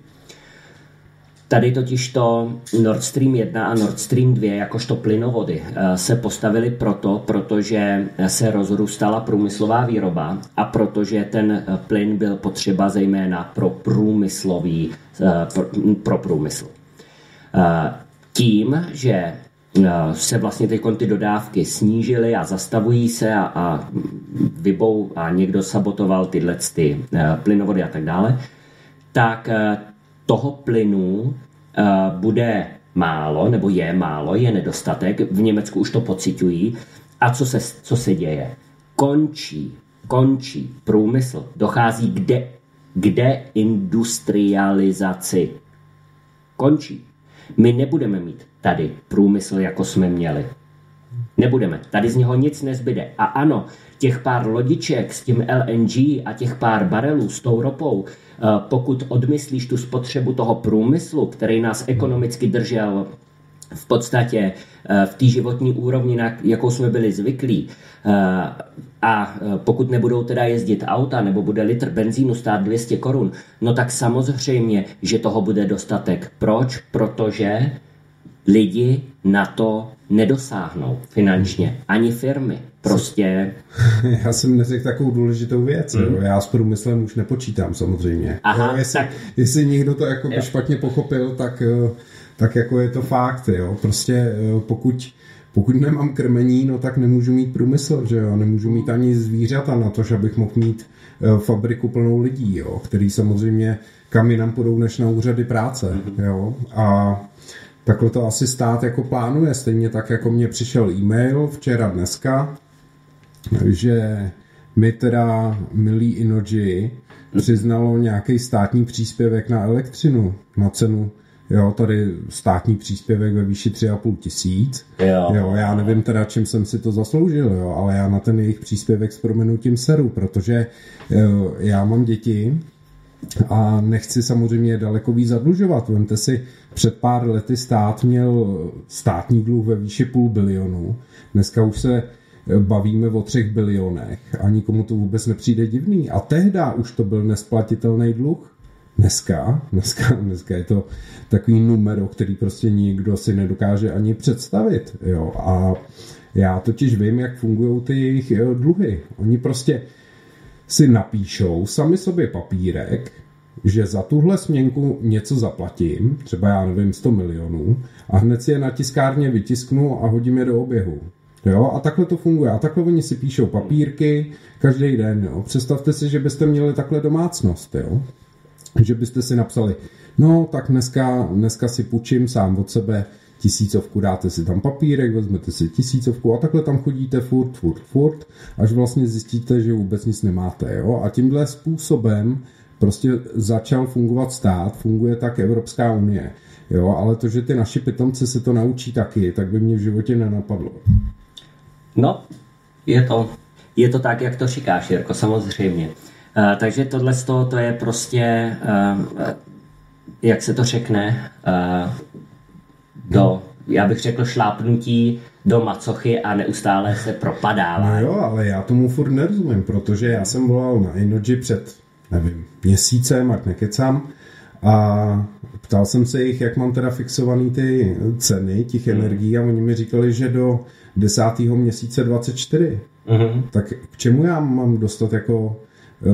Tady totiž to Nord Stream 1 a Nord Stream 2 jakožto plynovody eh, se postavili proto, protože se rozrůstala průmyslová výroba a protože ten eh, plyn byl potřeba zejména pro průmyslový, eh, pro průmysl. Tím, že se vlastně ty ty dodávky snížily a zastavují se a, a vybou a někdo sabotoval tyhle ty plynovody a tak dále, tak toho plynu eh, bude málo, nebo je málo, je nedostatek, v Německu už to pocitují. A co se, co se děje? Končí, končí průmysl, dochází k, de, k deindustrializaci. Končí. My nebudeme mít tady průmysl, jako jsme měli. Nebudeme. Tady z něho nic nezbyde. A ano, těch pár lodiček s tím LNG a těch pár barelů s tou ropou, eh, pokud odmyslíš tu spotřebu toho průmyslu, který nás ekonomicky držel v podstatě eh, v té životní úrovni, na jakou jsme byli zvyklí, eh, a pokud nebudou teda jezdit auta, nebo bude litr benzínu stát 200 korun, no tak samozřejmě, že toho bude dostatek. Proč? Protože lidi na to nedosáhnou finančně, ani firmy. Prostě... <laughs> Já jsem neřekl takovou důležitou věc. Mm. Já s průmyslem už nepočítám samozřejmě. Aha, jo, jestli, tak... jestli někdo to jako špatně pochopil, tak, eh, tak jako je to fakt. Jo. Prostě eh, pokud pokud nemám krmení, no tak nemůžu mít průmysl, že jo, nemůžu mít ani zvířata na to, že abych mohl mít eh, fabriku plnou lidí, jo, který samozřejmě kam jinam půjdou než na úřady práce, mm-hmm. jo, a takhle to asi stát jako plánuje, stejně tak jako mě přišel e-mail včera dneska, že mi teda milý Inoji přiznalo nějaký státní příspěvek na elektřinu, na cenu Jo, tady státní příspěvek ve výši 3,5 tisíc. Jo. jo. já nevím teda, čím jsem si to zasloužil, jo, ale já na ten jejich příspěvek s proměnutím seru, protože jo, já mám děti a nechci samozřejmě daleko víc zadlužovat. Vemte si, před pár lety stát měl státní dluh ve výši půl bilionu. Dneska už se bavíme o třech bilionech a nikomu to vůbec nepřijde divný. A tehdy už to byl nesplatitelný dluh. Dneska, dneska, dneska je to takový numero, který prostě nikdo si nedokáže ani představit. Jo? A já totiž vím, jak fungují ty jejich dluhy. Oni prostě si napíšou sami sobě papírek, že za tuhle směnku něco zaplatím, třeba já nevím, 100 milionů, a hned si je na tiskárně vytisknu a hodím je do oběhu. Jo, a takhle to funguje. A takhle oni si píšou papírky každý den. Jo. Představte si, že byste měli takhle domácnost. Jo. Že byste si napsali, no tak dneska, dneska si půjčím sám od sebe tisícovku, dáte si tam papírek, vezmete si tisícovku a takhle tam chodíte furt, furt, furt, až vlastně zjistíte, že vůbec nic nemáte. Jo? A tímhle způsobem prostě začal fungovat stát, funguje tak Evropská unie. Jo, ale to, že ty naši pitomci se to naučí taky, tak by mě v životě nenapadlo. No, je to, je to tak, jak to říkáš, Jirko, samozřejmě. Uh, takže tohle to je prostě, uh, jak se to řekne, uh, do, já bych řekl, šlápnutí do macochy a neustále se propadává. No jo, ale já tomu furt nerozumím, protože já jsem volal na Energy před, nevím, měsícem, ať nekecám, a ptal jsem se jich, jak mám teda fixovaný ty ceny těch hmm. energií a oni mi říkali, že do desátého měsíce 24. Mm-hmm. Tak k čemu já mám dostat jako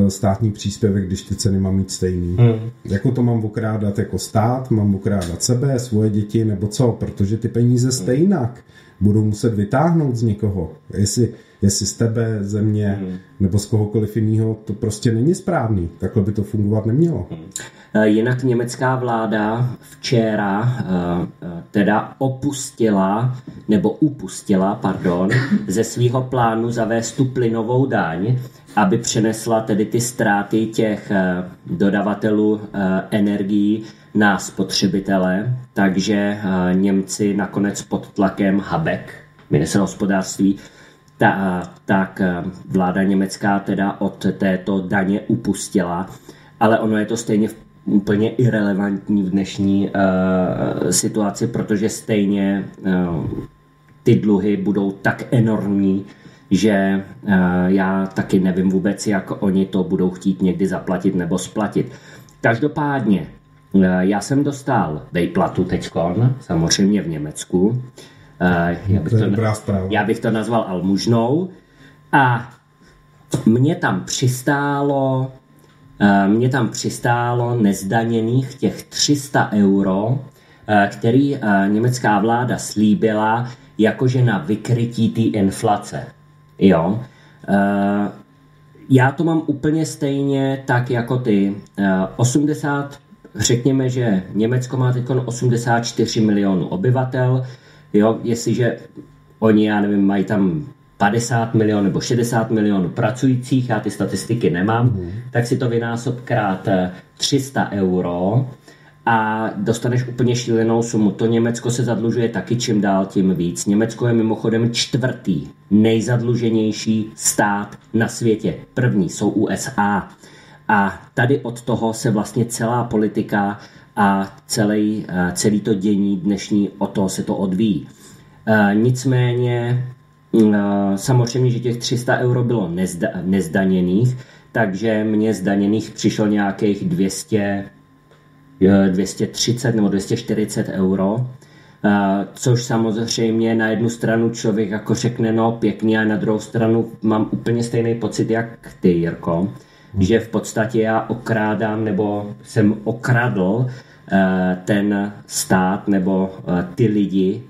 státní příspěvek, když ty ceny mám mít stejný. Hmm. Jako to mám okrádat jako stát, mám okrádat sebe, svoje děti nebo co, protože ty peníze hmm. stejnak budou muset vytáhnout z někoho. Jestli, jestli z tebe, země hmm. nebo z kohokoliv jiného, to prostě není správný. Takhle by to fungovat nemělo. Hmm. Eh, jinak německá vláda včera eh, eh, teda opustila, nebo upustila, pardon, ze svého plánu zavést tu plynovou daň, aby přenesla tedy ty ztráty těch dodavatelů energií na spotřebitele, takže Němci nakonec pod tlakem Habek, ministr hospodářství, ta, tak vláda německá teda od této daně upustila, ale ono je to stejně úplně irrelevantní v dnešní uh, situaci, protože stejně uh, ty dluhy budou tak enormní, že uh, já taky nevím vůbec, jak oni to budou chtít někdy zaplatit nebo splatit. Každopádně, uh, já jsem dostal vejplatu teďkon, samozřejmě v Německu. Uh, já, bych to, to já bych to nazval almužnou. A mě tam přistálo Eh, mě tam přistálo nezdaněných těch 300 euro, eh, který eh, německá vláda slíbila jakože na vykrytí té inflace. Jo. Já to mám úplně stejně tak jako ty. 80, řekněme, že Německo má teď 84 milionů obyvatel, jo, jestliže oni, já nevím, mají tam 50 milionů nebo 60 milionů pracujících, já ty statistiky nemám, mm. tak si to vynásob krát 300 eh, euro a dostaneš úplně šílenou sumu. To Německo se zadlužuje taky čím dál tím víc. Německo je mimochodem čtvrtý nejzadluženější stát na světě. První jsou USA. A tady od toho se vlastně celá politika a celý, celý to dění dnešní, o toho se to odvíjí. Nicméně samozřejmě, že těch 300 euro bylo nezda, nezdaněných, takže mě zdaněných přišlo nějakých 200, 230 nebo 240 euro, což samozřejmě na jednu stranu člověk jako řekne, no pěkný, a na druhou stranu mám úplně stejný pocit, jak ty, Jirko, hmm. že v podstatě já okrádám, nebo jsem okradl ten stát nebo ty lidi,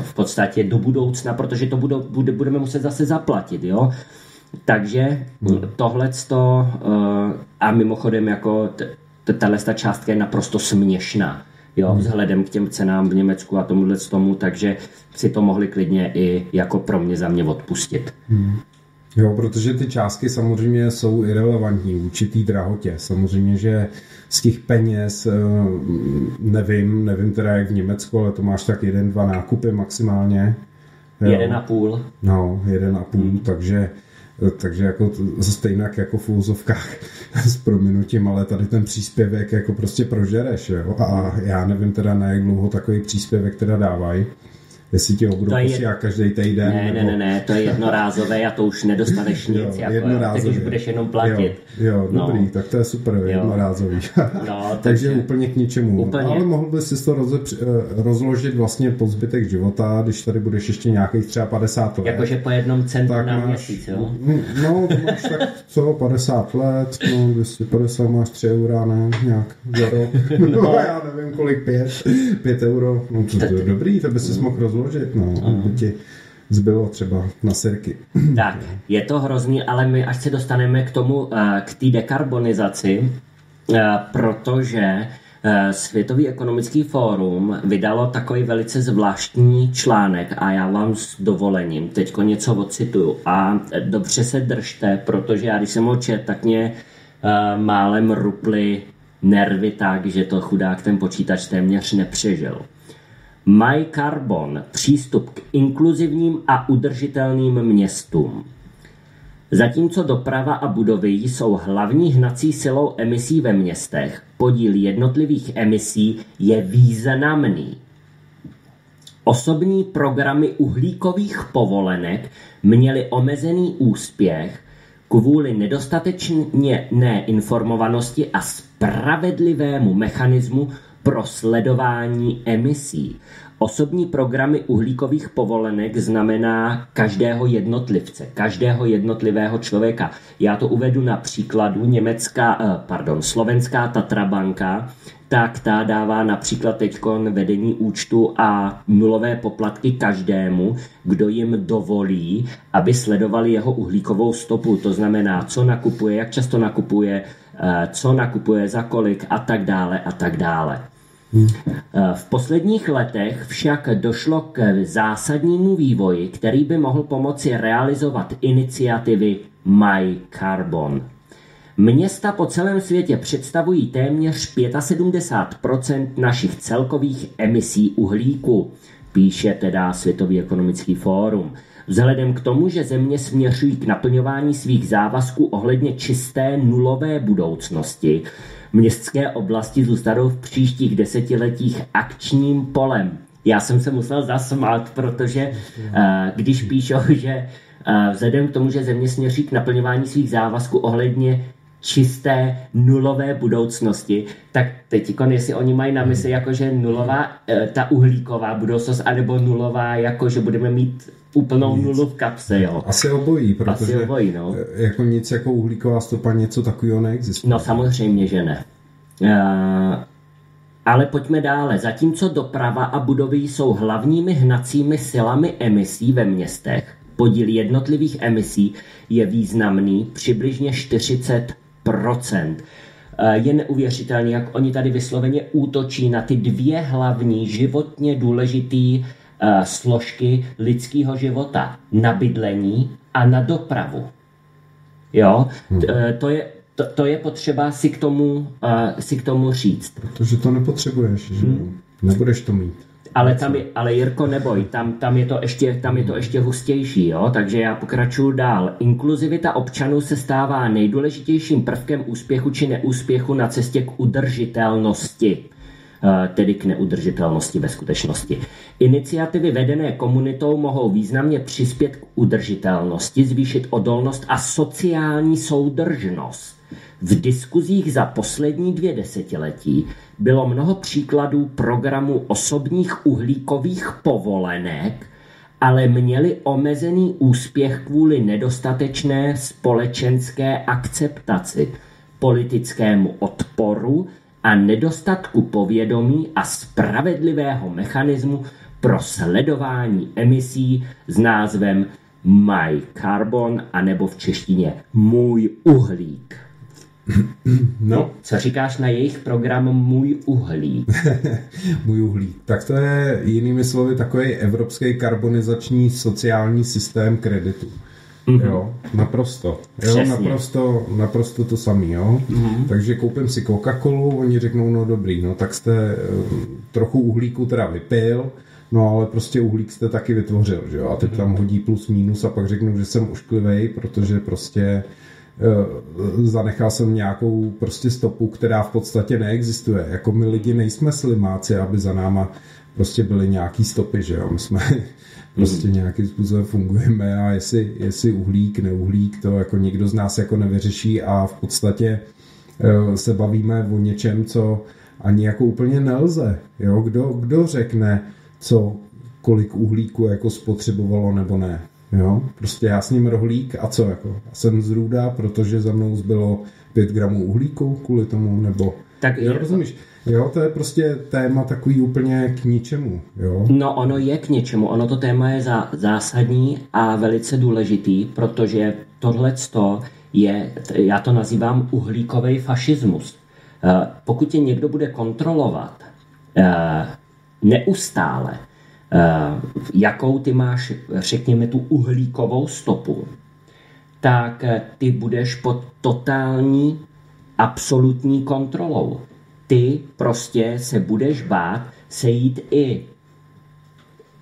v podstatě do budoucna, protože to budou, bude, budeme muset zase zaplatit, jo. Takže hmm. tohle a mimochodem jako tahle částka je naprosto směšná, jo, hmm. vzhledem k těm cenám v Německu a tomuhle tomu, takže si to mohli klidně i jako pro mě za mě odpustit. Hmm. Jo, protože ty částky samozřejmě jsou irrelevantní vůči té drahotě. Samozřejmě, že z těch peněz, eh, nevím, nevím teda jak v Německu, ale to máš tak jeden, dva nákupy maximálně. Jo. Jeden a půl. No, jeden a půl, hmm. takže takže jako stejně jako v úzovkách <laughs> s prominutím, ale tady ten příspěvek jako prostě prožereš, jo? A já nevím teda na jak dlouho takový příspěvek teda dávají jestli ti ho budou posílat každý týden. Ne, nebo... ne, ne, ne, to je jednorázové a to už nedostaneš <laughs> nic, jo, jako, teď už budeš jenom platit. Jo, jo no. dobrý, tak to je super, jo. jednorázový. no, <laughs> takže úplně k ničemu. Úplně. Ale mohl bys si to roze, eh, rozložit vlastně po zbytek života, když tady budeš ještě nějakých třeba 50 let. Jakože po jednom centu tak na máš, měsíc, jo? <laughs> No, to máš tak co, 50 let, no 250 máš 3 eura, ne, nějak za rok. No, no já nevím kolik, 5, 5 euro, no to, to je dobrý, to by si mohl rozložit rozložit, no, aby ti zbylo třeba na sirky. <clears throat> Tak, je to hrozný, ale my až se dostaneme k tomu, eh, k té dekarbonizaci, eh, protože eh, Světový ekonomický fórum vydalo takový velice zvláštní článek a já vám s dovolením teďko něco ocituju a dobře se držte, protože já když jsem ho čet, tak mě málem ruply nervy tak, že to chudák ten počítač téměř nepřežil. MyCarbon, přístup k inkluzivním a udržitelným městům. Zatímco doprava a budovy jsou hlavní hnací silou emisí ve městech, podíl jednotlivých emisí je významný. Osobní programy uhlíkových povolenek měly omezený úspěch kvůli nedostatečné informovanosti a spravedlivému mechanismu pro sledování emisí. Osobní programy uhlíkových povolenek znamená každého jednotlivce, každého jednotlivého člověka. Já to uvedu na příkladu německá, eh, pardon, slovenská Tatrabanka, tak ta dává například teď vedení účtu a nulové poplatky každému, kdo jim dovolí, aby sledovali jeho uhlíkovou stopu. To znamená, co nakupuje, jak často nakupuje, eh, co nakupuje, za kolik a tak dále a tak dále. V posledních letech však došlo k zásadnímu vývoji, který by mohl pomoci realizovat iniciativy My Carbon. Města po celém světě představují téměř 75% našich celkových emisí uhlíku, píše teda Světový ekonomický fórum. Vzhledem k tomu, že země směřují k naplňování svých závazků ohledně čisté nulové budoucnosti, městské oblasti zůstanou v příštích desetiletích akčním polem. Já jsem se musel zasmát, protože uh, když píšou, <laughs> že uh, vzhledem k tomu, že země směří k naplňování svých závazků ohledně čisté nulové budoucnosti, tak teď, jestli oni mají na mysli jako, že nulová, uh, ta uhlíková budoucnost, anebo nulová, jako, že budeme mít úplnou nic. nulu v kapse, jo. Asi obojí, protože Asi obojí, no. jako nic jako uhlíková stopa, něco takového neexistuje. No samozřejmě, že ne. Uh, ale pojďme dále. Zatímco doprava a budovy jsou hlavními hnacími silami emisí ve městech, podíl jednotlivých emisí je významný, přibližně 40% je neuvěřitelné, jak oni tady vysloveně útočí na ty dvě hlavní životně důležité složky lidského života. Na bydlení a na dopravu. Jo, hmm. to je to, to je potřeba si k tomu, uh, si k tomu říct. Protože to nepotřebuješ, že hmm. Nebudeš to mít. Ale, tam je, ale Jirko, neboj, tam, tam, je to ještě, tam je to ještě hustější, jo? takže já pokračuju dál. Inkluzivita občanů se stává nejdůležitějším prvkem úspěchu či neúspěchu na cestě k udržitelnosti Eh, tedy k neudržitelnosti ve skutečnosti. Iniciativy vedené komunitou mohou významně přispět k udržitelnosti, zvýšit odolnost a sociální soudržnost. V diskuzích za poslední dvě desetiletí bylo mnoho příkladů programu osobních uhlíkových povolenek, ale měli omezený úspěch kvůli nedostatečné společenské akceptaci, politickému odporu a nedostatku povědomí a spravedlivého mechanismu pro sledování emisí s názvem My Carbon, anebo v češtině Můj uhlík. <clears throat> No. Co říkáš na jejich program Můj uhlík? <laughs> Můj uhlík. Tak to je jinými slovy takový evropský karbonizační sociální systém kreditu. Mm-hmm. Jo, naprosto. Jo, naprosto, naprosto to samý, jo. Mm-hmm. Takže koupím si Coca-Colu, oni řeknou, no dobrý, no tak jste uh, trochu uhlíku teda vypil, no ale prostě uhlík jste taky vytvořil, že jo. A teď mm-hmm. tam hodí plus minus a pak řeknou, že jsem ošklivej, protože prostě uh, zanechal jsem nějakou prostě stopu, která v podstatě neexistuje. Jako my lidi nejsme slimáci, aby za náma prostě byly nějaký stopy, že jo. My jsme prostě hmm. nějakým způsobem fungujeme a jestli, jestli uhlík, neuhlík, to jako nikdo z nás jako nevyřeší a v podstatě eh, se bavíme o něčem, co ani jako úplně nelze. Jo? Kdo, kdo řekne, co kolik uhlíku jako spotřebovalo nebo ne. Jo? Prostě já s ním rohlík a co jako? Já jsem z růda, protože za mnou zbylo 5 gramů uhlíku kvůli tomu, nebo... Tak jo, rozumíš? Jo, to je prostě téma takový úplně k ničemu. Jo? No, ono je k něčemu. Ono to téma je za, zásadní a velice důležitý, protože tohle je, já to nazývám uhlíkový fašismus. Eh, pokud tě někdo bude kontrolovat eh, neustále, eh, jakou ty máš, řekněme, tu uhlíkovou stopu, tak ty budeš pod totální absolutní kontrolou ty prostě se budeš bát sejít i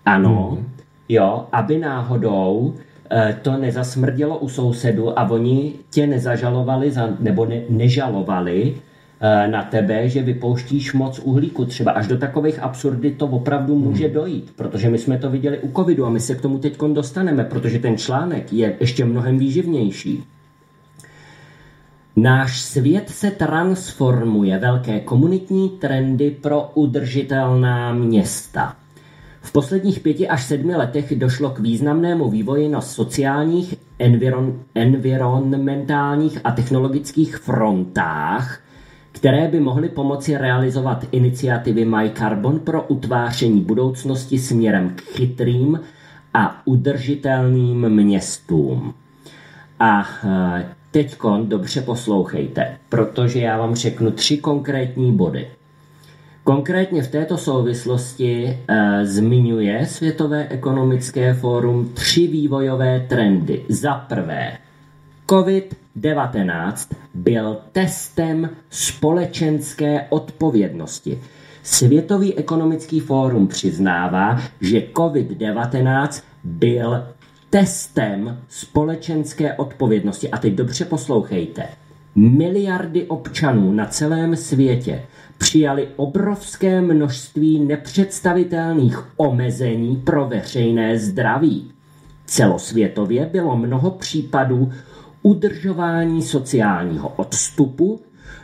ano, hmm. jo, aby náhodou eh, to nezasmrdělo u sousedu a oni tě nezažalovali za, nebo ne, nežalovali eh, na tebe, že vypouštíš moc uhlíku. Třeba až do takových absurdit to opravdu může hmm. dojít, protože my jsme to viděli u covidu a my se k tomu teď dostaneme, protože ten článek je ještě mnohem výživnější. Náš svět se transformuje velké komunitní trendy pro udržitelná města. V posledních pěti až sedmi letech došlo k významnému vývoji na sociálních, environ, environmentálních a technologických frontách, které by mohly pomoci realizovat iniciativy MyCarbon pro utváření budoucnosti směrem k chytrým a udržitelným městům. A teď dobře poslouchejte, protože já vám řeknu tři konkrétní body. Konkrétně v této souvislosti e, zmiňuje Světové ekonomické fórum tři vývojové trendy. Za prvé, COVID-19 byl testem společenské odpovědnosti. Světový ekonomický fórum přiznává, že COVID-19 byl testem společenské odpovědnosti. A teď dobře poslouchejte. Miliardy občanů na celém světě přijali obrovské množství nepředstavitelných omezení pro veřejné zdraví. Celosvětově bylo mnoho případů udržování sociálního odstupu,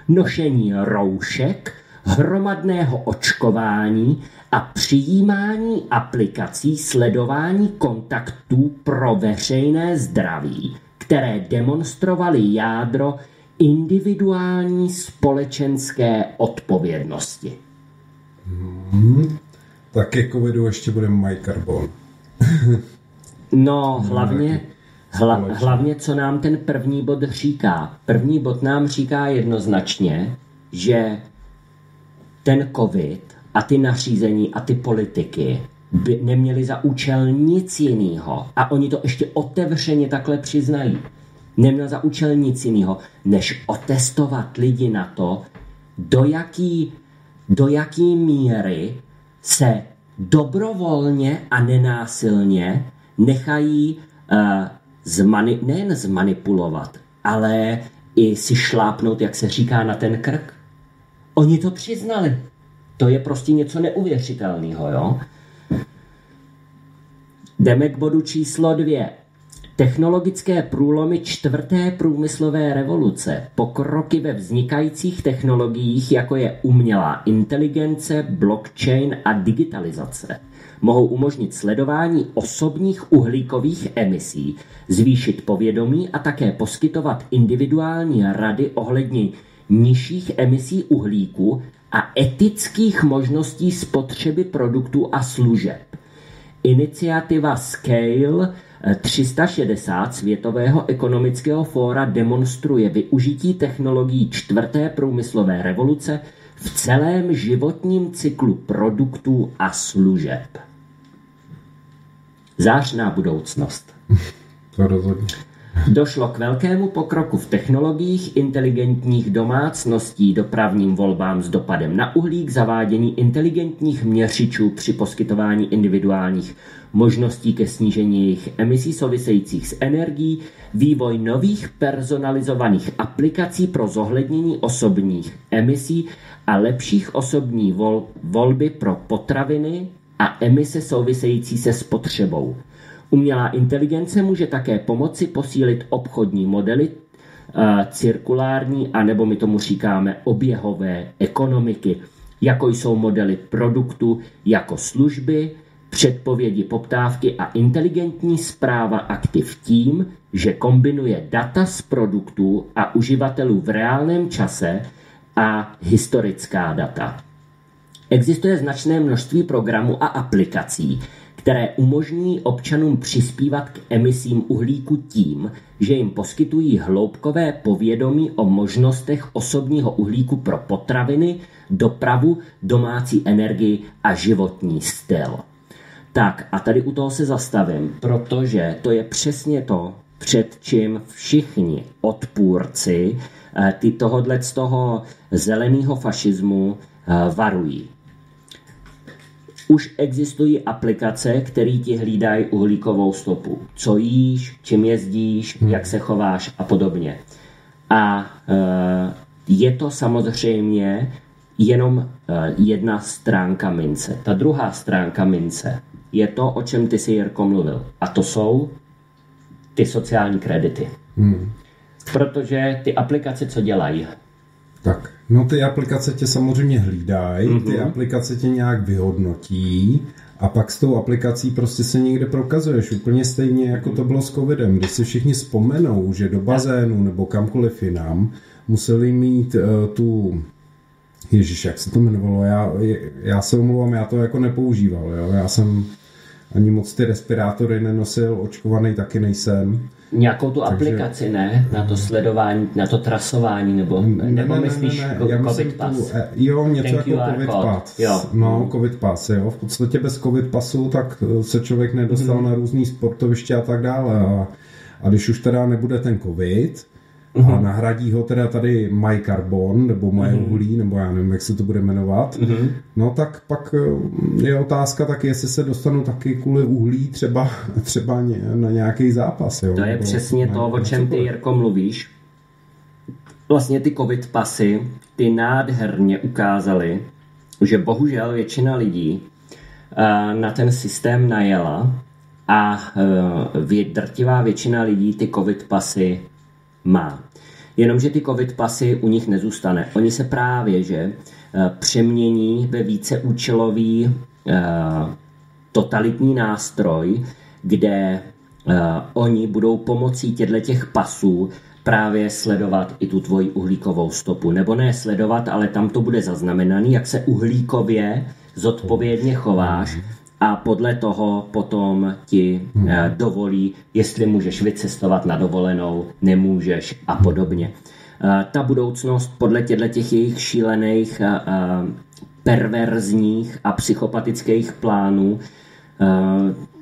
nošení roušek, hromadného očkování a přijímání aplikací sledování kontaktů pro veřejné zdraví, které demonstrovaly jádro individuální společenské odpovědnosti. Hmm, tak ke covidu ještě bude MyCarbon. <laughs> no, hlavně, hla, hlavně, co nám ten první bod říká. První bod nám říká jednoznačně, že ten covid a ty nařízení a ty politiky by neměli za účel nic jiného. A oni to ještě otevřeně takhle přiznají. Neměl za účel nic jiného, než otestovat lidi na to, do jaký, do jaký míry se dobrovolně a nenásilně nechají uh, zmani- nejen zmanipulovat, ale i si šlápnout, jak se říká, na ten krk. Oni to přiznali. To je prostě něco neuvěřitelného, jo? Jdeme k bodu číslo dvě. Technologické průlomy čtvrté průmyslové revoluce, pokroky ve vznikajících technologiích, jako je umělá inteligence, blockchain a digitalizace, mohou umožnit sledování osobních uhlíkových emisí, zvýšit povědomí a také poskytovat individuální rady ohledně nižších emisí uhlíku a etických možností spotřeby produktů a služeb. Iniciativa Scale 360 Světového ekonomického fóra demonstruje využití technologií čtvrté průmyslové revoluce v celém životním cyklu produktů a služeb. Zářná budoucnost. <laughs> To rozhodně. Došlo k velkému pokroku v technologiích inteligentních domácností, dopravním volbám s dopadem na uhlík, zavádění inteligentních měřičů při poskytování individuálních možností ke snížení jejich emisí souvisejících s energií, vývoj nových personalizovaných aplikací pro zohlednění osobních emisí a lepších osobní vol- volby pro potraviny a emise související se spotřebou. Umělá inteligence může také pomoci posílit obchodní modely eh, cirkulární, anebo my tomu říkáme oběhové ekonomiky, jako jsou modely produktu jako služby, předpovědi poptávky a inteligentní zpráva aktiv tím, že kombinuje data z produktů a uživatelů v reálném čase a historická data. Existuje značné množství programů a aplikací, které umožní občanům přispívat k emisím uhlíku tím, že jim poskytují hloubkové povědomí o možnostech osobního uhlíku pro potraviny, dopravu, domácí energii a životní styl. Tak a tady u toho se zastavím, protože to je přesně to, před čím všichni odpůrci eh, ty tohodle z toho zeleného fašismu eh, varují. Už existují aplikace, které ti hlídají uhlíkovou stopu. Co jíš, čím jezdíš, hmm. jak se chováš a podobně. A e, je to samozřejmě jenom e, jedna stránka mince. Ta druhá stránka mince je to, o čem ty si, Jirko, mluvil. A to jsou ty sociální kredity. Hmm. Protože ty aplikace co dělají? Tak, no ty aplikace tě samozřejmě hlídají, mm-hmm. ty aplikace tě nějak vyhodnotí a pak s tou aplikací prostě se někde prokazuješ. Úplně stejně jako to bylo s covidem, kdy si všichni vzpomenou, že do bazénu nebo kamkoliv jinam museli mít uh, tu Ježíš, jak se to jmenovalo, já, já se omlouvám, já to jako nepoužíval, jo? já jsem ani moc ty respirátory nenosil, očkovaný taky nejsem. Nějakou tu Takže, aplikaci, ne? Na to sledování, na to trasování, nebo, ne, nebo ne, myslíš ne, ne, ne. COVID Pass? Tu, eh, jo, něco Ten jako COVID code. Pass. Jo. No, COVID Pass, jo. V podstatě bez COVID Passu tak eh, se člověk nedostal mm. na různý sportoviště a tak dále. A, a když už teda nebude ten COVID, uh-huh. a nahradí ho teda tady My Carbon, nebo My uh-huh. uhlí, nebo já nevím, jak se to bude jmenovat, uh-huh. no tak pak eh, je otázka tak, jestli se dostanu taky kvůli uhlí třeba, <laughs> třeba na nějaký zápas. Jo? To je nebo, přesně to, o čem ty, Jirko, mluvíš. Vlastně ty covid pasy, ty nádherně ukázaly, že bohužel většina lidí eh, na ten systém najela a eh, drtivá většina lidí ty covid pasy má. Jenomže ty covid pasy u nich nezůstane. Oni se právě, že eh, přemění ve víceúčelový eh, totalitní nástroj, kde eh, oni budou pomocí těchto těch pasů právě sledovat i tu tvoji uhlíkovou stopu. Nebo ne sledovat, ale tam to bude zaznamenaný, jak se uhlíkově zodpovědně chováš a podle toho potom ti hmm. Eh, dovolí, jestli můžeš vycestovat na dovolenou, nemůžeš a podobně. Eh, ta budoucnost podle těchto těch jejich šílených, eh, perverzních a psychopatických plánů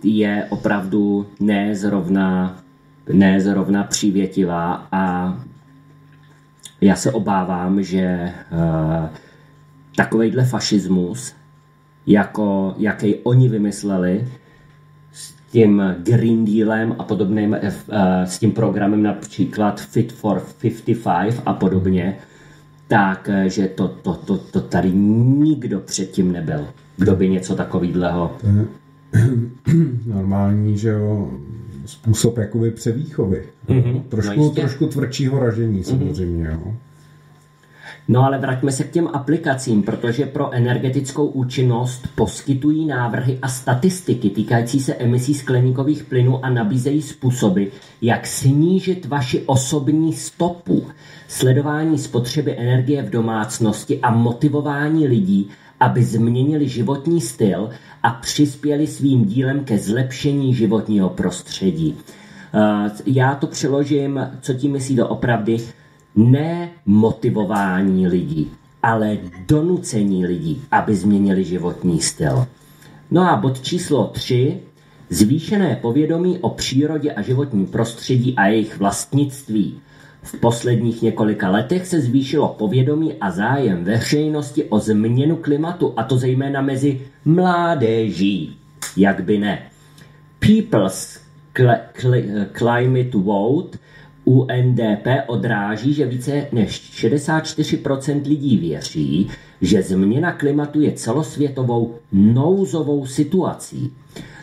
je opravdu nezrovna, nezrovna přívětivá a já se obávám, že takovejhle fašismus jako jaký oni vymysleli s tím Green Dealem a podobným, uh, s tím programem například Fit for 55 a podobně, tak, eh, že to, to, to, to tady nikdo předtím nebyl, kdo by něco takového. <clears throat> Normální, že jo, způsob jakoby převýchovy. Mm-hmm, trošku, no trošku tvrdšího ražení mhm. samozřejmě. Mm-hmm. Jo. No ale vraťme se k těm aplikacím, protože pro energetickou účinnost poskytují návrhy a statistiky týkající se emisí skleníkových plynů a nabízejí způsoby, jak snížit vaši osobní stopu, sledování spotřeby energie v domácnosti a motivování lidí, aby změnili životní styl a přispěli svým dílem ke zlepšení životního prostředí. Eh, já to přeložím, co tím myslí doopravdy ne motivování lidí, ale donucení lidí, aby změnili životní styl. No a bod číslo 3. Zvýšené povědomí o přírodě a životním prostředí a jejich vlastnictví. V posledních několika letech se zvýšilo povědomí a zájem veřejnosti o změnu klimatu, a to zejména mezi mládeží. Jak by ne. People's Climate Vote UNDP odráží, že více než 64% lidí věří, že změna klimatu je celosvětovou nouzovou situací.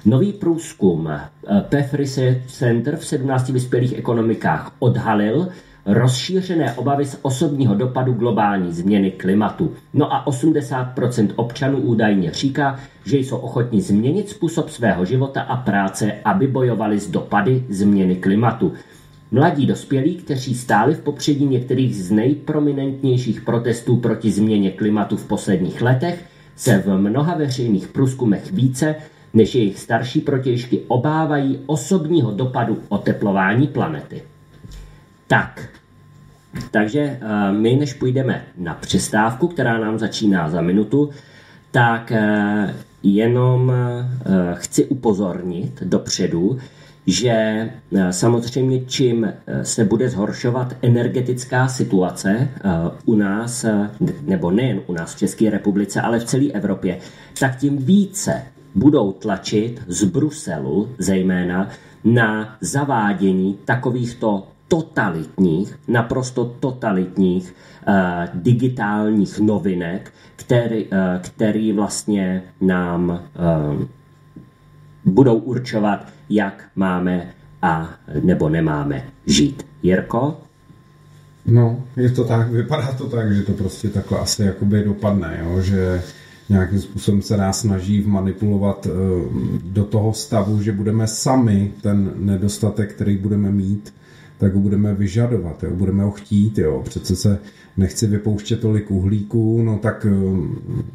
Nový průzkum eh, PEF Research Center v 17 vyspělých ekonomikách odhalil rozšířené obavy z osobního dopadu globální změny klimatu. No a 80% občanů údajně říká, že jsou ochotní změnit způsob svého života a práce, aby bojovali s dopady změny klimatu. Mladí dospělí, kteří stáli v popředí některých z nejprominentnějších protestů proti změně klimatu v posledních letech, se v mnoha veřejných průzkumech více než jejich starší protěžky obávají osobního dopadu oteplování planety. Tak, takže eh, my, než půjdeme na přestávku, která nám začíná za minutu, tak eh, jenom eh, chci upozornit dopředu, že eh, samozřejmě čím eh, se bude zhoršovat energetická situace eh, u nás, nebo nejen u nás v České republice, ale v celé Evropě, tak tím více budou tlačit z Bruselu zejména na zavádění takovýchto totalitních, naprosto totalitních uh, digitálních novinek, který, uh, který vlastně nám uh, budou určovat, jak máme a nebo nemáme žít. Jirko? No, je to tak, vypadá to tak, že to prostě takhle asi jakoby dopadne, jo? že nějakým způsobem se nás snaží manipulovat do toho stavu, že budeme sami ten nedostatek, který budeme mít, tak ho budeme vyžadovat, jo? budeme ho chtít, jo? přece se nechci vypouštět tolik uhlíků, no tak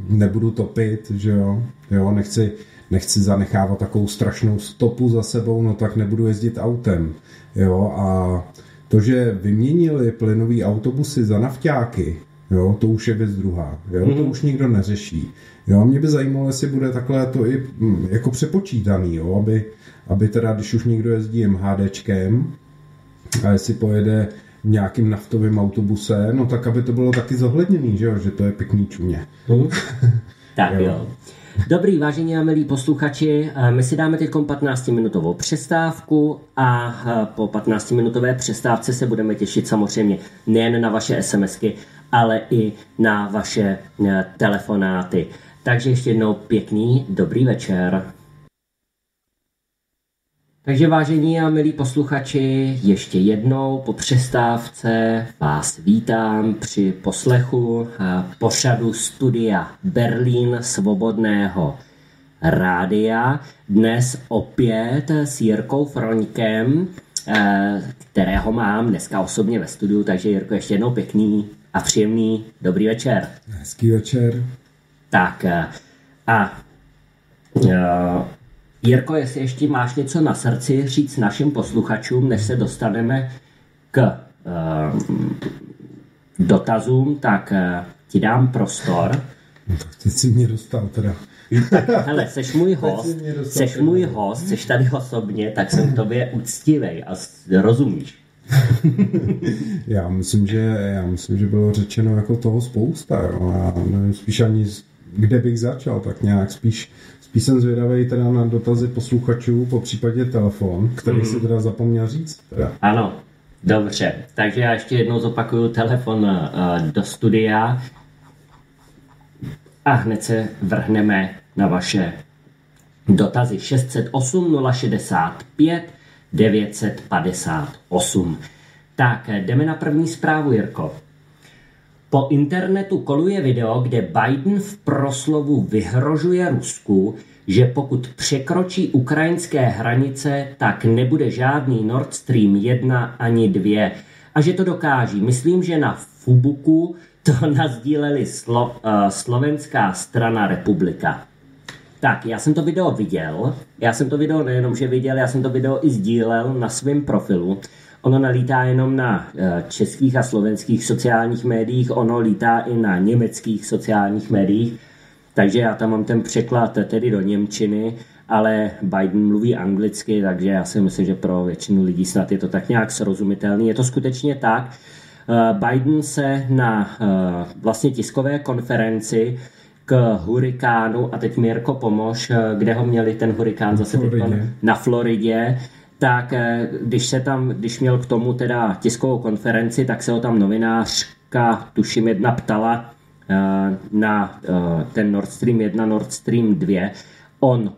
nebudu topit, že jo, jo? nechci nechci zanechávat takovou strašnou stopu za sebou, no tak nebudu jezdit autem. Jo, a to, že vyměnili plynové autobusy za nafťáky, jo, to už je věc druhá. Jo, mm. to mhm. už nikdo neřeší. Jo, mě by zajímalo, jestli bude takhle to i hm, jako přepočítaný, jo, aby, aby teda, když už někdo jezdí MHDčkem a jestli pojede nějakým naftovým autobuse, no tak aby to bylo taky zohledněný, že jo, že to je pěkný čumě. Mm. <laughs> tak jo. jo. Dobrý, vážení a milí posluchači, eh, my si dáme teď 15-minutovou přestávku a eh, po 15-minutové přestávce se budeme těšit samozřejmě nejen na vaše SMSky, ale i na vaše eh, telefonáty. Takže ještě jednou pěkný dobrý večer. Takže vážení a milí posluchači, ještě jednou po přestávce vás vítám při poslechu pořadu studia Berlín Svobodného rádia. Dnes opět s Jirkou Froňkem, kterého mám dneska osobně ve studiu, takže Jirko, ještě jednou pěkný a příjemný dobrý večer. Hezký večer. Tak a Jirko, jestli ještě máš něco na srdci říct našim posluchačům, než se dostaneme k uh, dotazům, tak uh, ti dám prostor. No, tak teď si mě dostal teda. Tak, hele, seš můj <laughs> host, seš můj host, seš tady osobně, tak jsem tobě úctivej a rozumíš. <laughs> já myslím, že já myslím, že bylo řečeno jako toho spousta, jo. Já nevím spíš ani kde bych začal, tak nějak spíš Spíš jsem zvědavý teda na dotazy posluchačů, po případě telefon, který mm. si teda zapomněl říct. Teda. Ano, dobře. Takže já ještě jednou zopakuju telefon uh, do studia a hned se vrhneme na vaše dotazy 608 065 958. Tak, jdeme na první zprávu, Jirko. Po internetu koluje video, kde Biden v proslovu vyhrožuje Rusku, že pokud překročí ukrajinské hranice, tak nebude žádný Nord Stream 1 ani 2. A že to dokáží. Myslím, že na Fubuku to <laughs> nazdíleli slo, uh, slovenská strana republika. Tak, já jsem to video viděl. Já jsem to video nejenom, že viděl, já jsem to video i sdílel na svém profilu. Ono nelítá jenom na eh, českých a slovenských sociálních médiích, ono lítá i na německých sociálních médiích. Takže já tam mám ten překlad tedy do Němčiny, ale Biden mluví anglicky, takže já si myslím, že pro většinu lidí snad je to tak nějak srozumitelný. Je to skutečně tak. Eh, Biden se na eh, vlastně tiskové konferenci k hurikánu, a teď Mirko pomož, kde ho měli ten hurikán zase teď na Floridě, tak eh, když se tam, když měl k tomu teda tiskovou konferenci, tak se ho tam novinářka, tuším jedna, ptala eh, na eh, ten Nord Stream 1, Nord Stream 2. On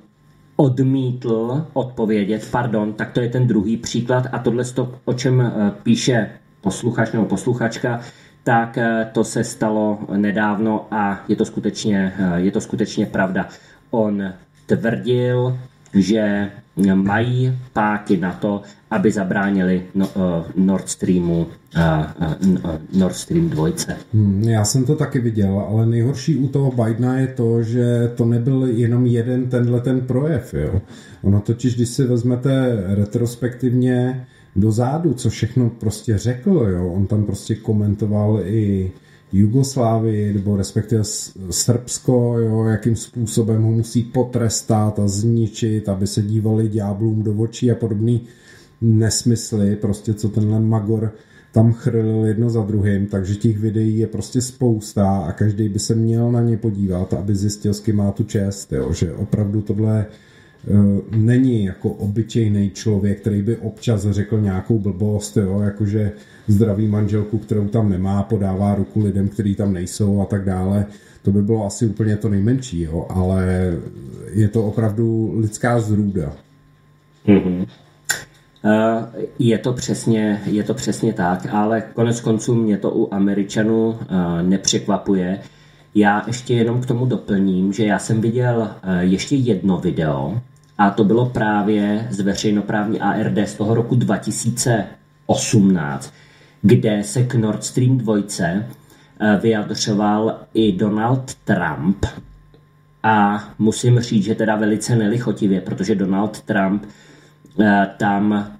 odmítl odpovědět, pardon, tak to je ten druhý příklad a tohle, o čem píše posluchač nebo posluchačka, tak to se stalo nedávno a je to skutečně, je to skutečně pravda. On tvrdil, že mají páky na to, aby zabránili no, uh, Nord Streamu uh, uh, Nord Stream 2. Hmm, já jsem to taky viděl, ale nejhorší u toho Bidena je to, že to nebyl jenom jeden tenhle ten projev. Jo. Ono totiž, když si vezmete retrospektivně do zádu, co všechno prostě řekl, jo. on tam prostě komentoval i Jugoslávii, nebo respektive Srbsko, jo, jakým způsobem ho musí potrestat a zničit, aby se dívali ďáblům do očí a podobný nesmysly, prostě co tenhle Magor tam chrlil jedno za druhým, takže těch videí je prostě spousta a každý by se měl na ně podívat, aby zjistil, s kým má tu čest, jo, že opravdu tohle uh, není jako obyčejný člověk, který by občas řekl nějakou blbost, jo, jakože zdraví manželku, kterou tam nemá, podává ruku lidem, kteří tam nejsou a tak dále. To by bylo asi úplně to nejmenší, jo, ale je to opravdu lidská zrůda. Mm-hmm. Je to, přesně, je to přesně tak, ale konec konců mě to u Američanů nepřekvapuje, Já ještě jenom k tomu doplním, že já jsem viděl eh, ještě jedno video, a to bylo právě z veřejnoprávní ARD z toho roku 2018, kde se k Nord Stream 2 eh, vyjadřoval i Donald Trump. A musím říct, že teda velice nelichotivě, protože Donald Trump eh, tam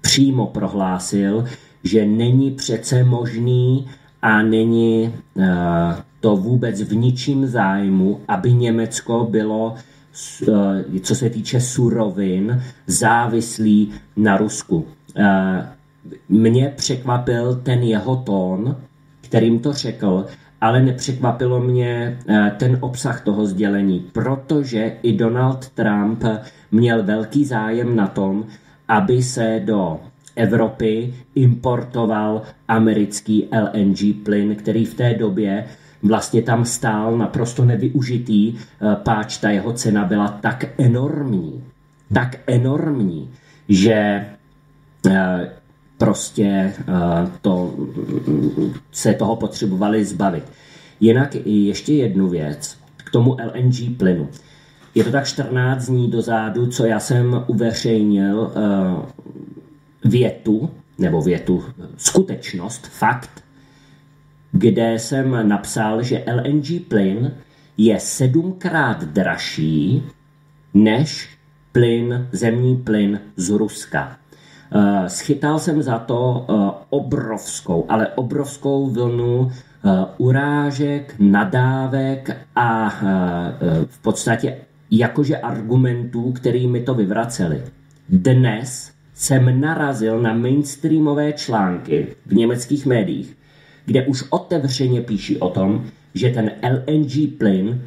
přímo prohlásil, že není přece možný a není to vůbec v ničím zájmu, aby Německo bylo, eh, co se týče surovin, závislý na Rusku. Eh, mě překvapil ten jeho tón, kterým to řekl, ale nepřekvapilo mě eh, ten obsah toho sdělení, protože i Donald Trump měl velký zájem na tom, aby se do Evropy importoval americký LNG plyn, který v té době vlastně tam stál naprosto nevyužitý, eh, páč ta jeho cena byla tak enormní, tak enormní, že eh, prostě eh, to, se toho potřebovali zbavit. Jinak ještě jednu věc k tomu LNG plynu. Je to tak 14 dní dozadu, co já jsem uveřejnil větu, nebo větu, skutečnost, fakt, kde jsem napsal, že LNG plyn je sedmkrát dražší než plyn, zemní plyn z Ruska. Eh, schytal jsem za to eh, obrovskou, ale obrovskou vlnu eh, urážek, nadávek a v podstatě jakože argumentů, kterými to vyvraceli. Dnes jsem narazil na mainstreamové články v německých médiích, kde už otevřeně píší o tom, že ten LNG plyn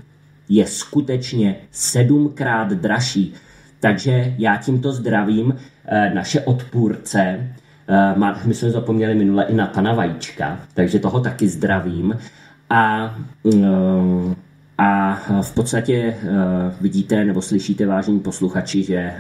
je skutečně sedmkrát dražší. Takže já tímto zdravím eh, naše odpůrce. Eh, my jsme zapomněli minule i na pana Vajíčka, takže toho taky zdravím. A, eh, a v podstatě vidíte nebo slyšíte, vážení posluchači, že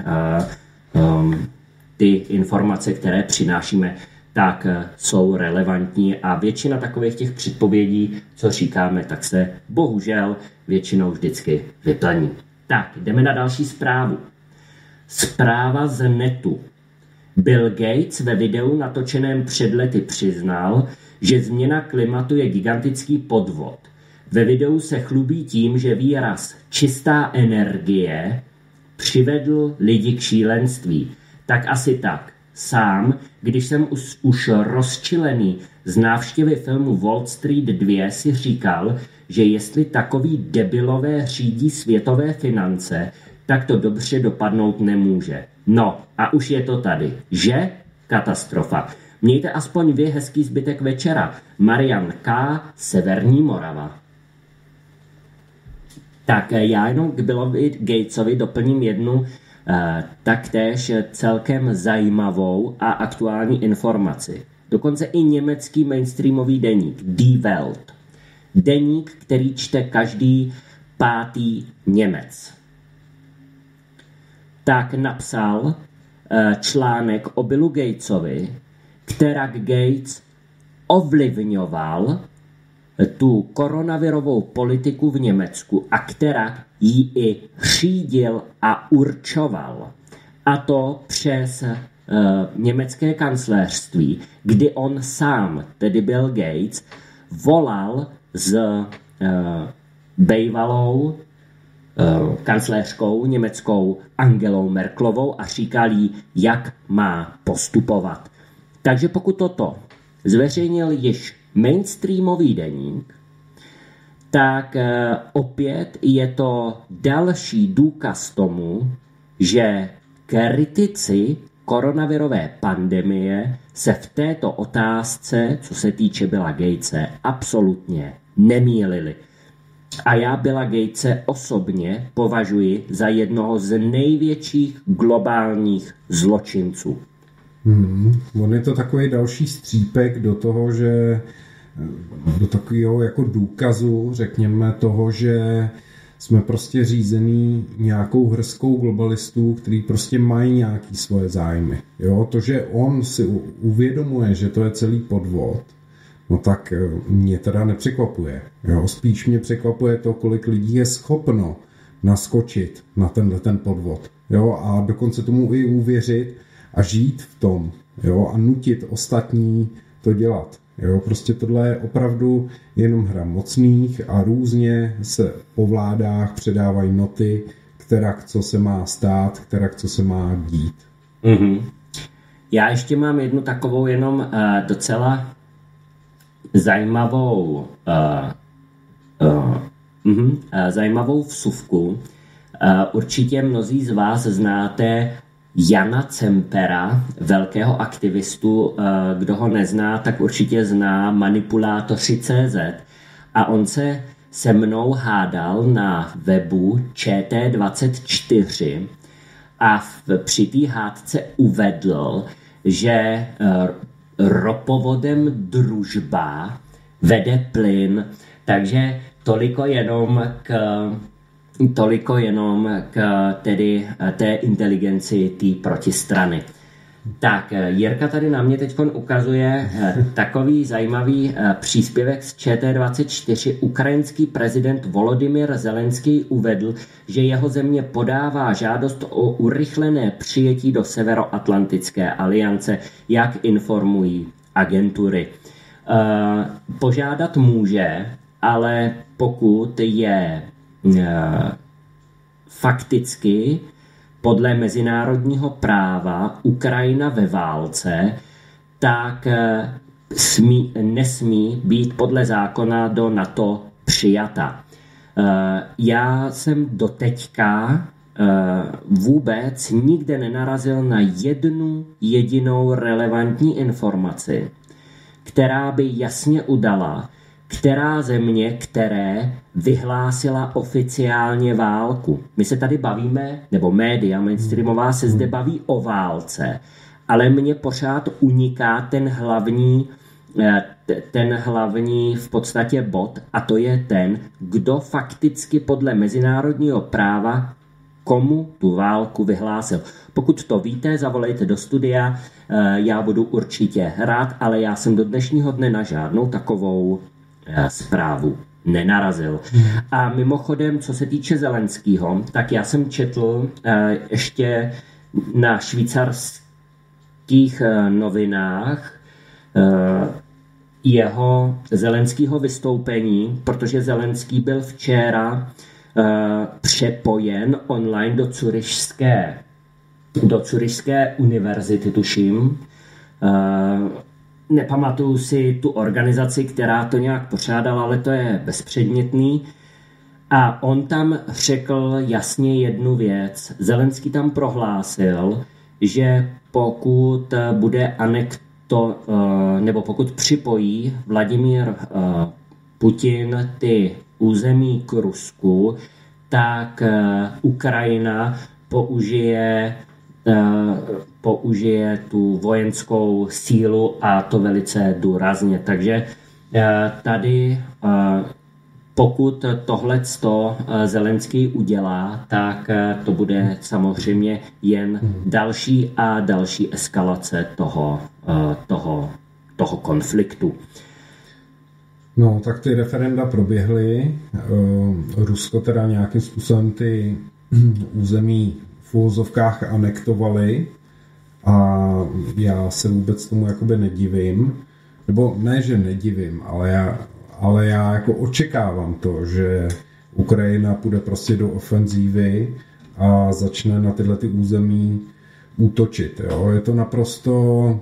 ty informace, které přinášíme, tak eh, jsou relevantní a většina takových těch předpovědí, co říkáme, tak se bohužel většinou vždycky vyplní. Tak, jdeme na další zprávu. Zpráva z netu. Bill Gates ve videu natočeném před lety přiznal, že změna klimatu je gigantický podvod. Ve videu se chlubí tím, že výraz čistá energie přivedl lidi k šílenství. Tak asi tak sám, když jsem už, už rozčilený z návštěvy filmu Wall Street 2 si říkal, že jestli takový debilové řídí světové finance, tak to dobře dopadnout nemůže. No a už je to tady, že? Katastrofa. Mějte aspoň vy hezký zbytek večera. Marian K. Severní Morava. Tak já jenom k Billovi Gatesovi doplním jednu taktéž celkem zajímavou a aktuální informaci. Dokonce i německý mainstreamový deník Die Welt. Deník, který čte každý pátý Němec. Tak napsal eh, článek o Billu Gatesovi, která Gates ovlivňoval tu koronavirovou politiku v Německu a která ji i řídil a určoval. A to přes uh, německé kancléřství, kdy on sám, tedy Bill Gates, volal s uh, bejvalou uh, kancléřkou německou Angelou Merklovou a říkal jí, jak má postupovat. Takže pokud toto zveřejnil již mainstreamový deník, tak eh, opět je to další důkaz tomu, že kritici koronavirové pandemie se v této otázce, co se týče Billa Gatese, absolutně nemýlili. A já Billa Gatese osobně považuji za jednoho z největších globálních zločinců. Hmm, on je to takový další střípek do toho, že do takového jako důkazu, řekněme, toho, že jsme prostě řízený nějakou hrskou globalistů, který prostě mají nějaký svoje zájmy. Jo, to, že on si uvědomuje, že to je celý podvod, no tak eh, mě teda nepřekvapuje. Jo? Spíš mě překvapuje to, kolik lidí je schopno naskočit na tenhle ten podvod. Jo? A dokonce tomu i uvěřit a žít v tom. Jo? A nutit ostatní to dělat. Jo? Prostě tohle je opravdu jenom hra mocných a různě se po vládách předávají noty, která co se má stát, která co se má dít. Mm-hmm. Já ještě mám jednu takovou jenom uh, docela zajímavou uh, uh, uh, zajímavou vsuvku. Uh, určitě mnozí z vás znáte Jana Cempera, velkého aktivistu. Uh, kdo ho nezná, tak určitě zná manipulátoři.cz a on se se mnou hádal na webu ČT24 a v, při té hádce uvedl, že ropovodem družba vede plyn, takže toliko jenom k toliko jenom k tedy té inteligenci té protistrany. Tak, Jirka tady na mě teď ukazuje eh, takový zajímavý eh, příspěvek z ČT24. Ukrajinský prezident Volodymyr Zelenský uvedl, že jeho země podává žádost o urychlené přijetí do Severoatlantické aliance, jak informují agentury. Eh, požádat může, ale pokud je fakticky podle mezinárodního práva Ukrajina ve válce, tak eh, smí, nesmí být podle zákona do NATO přijata. Eh, já jsem doteďka eh, vůbec nikde nenarazil na jednu jedinou relevantní informaci, která by jasně udala, která země, které vyhlásila oficiálně válku. My se tady bavíme, nebo média mainstreamová se zde baví o válce, ale mně pořád uniká ten hlavní eh, ten hlavní v podstatě bod a to je ten, kdo fakticky podle mezinárodního práva komu tu válku vyhlásil. Pokud to víte, zavolejte do studia, eh, já budu určitě rád, ale já jsem do dnešního dne na žádnou takovou zprávu nenarazil. A mimochodem, co se týče Zelenského, tak já jsem četl eh, ještě na švýcarských eh, novinách jeho Zelenského vystoupení, protože Zelenský byl včera přepojen online do Curišské do Curišské univerzity, tuším, nepamatuju si tu organizaci, která to nějak pořádala, ale to je bezpředmětný. A on tam řekl jasně jednu věc. Zelenský tam prohlásil, že pokud bude anekto, eh, nebo pokud připojí Vladimír eh, Putin ty území k Rusku, tak eh, Ukrajina použije použije tu vojenskou sílu a to velice důrazně. Takže eh, tady eh, pokud tohle eh, Zelenský udělá, tak to bude samozřejmě jen další a další eskalace toho, toho, toho konfliktu. No, tak ty referenda proběhly. Rusko teda nějakým způsobem ty <clears throat> území v úzovkách anektovali a já se vůbec tomu jakoby nedivím. Nebo ne, že nedivím, ale já, ale já jako očekávám to, že Ukrajina půjde prostě do ofenzívy a začne na tyhle ty území útočit. Jo? Je to naprosto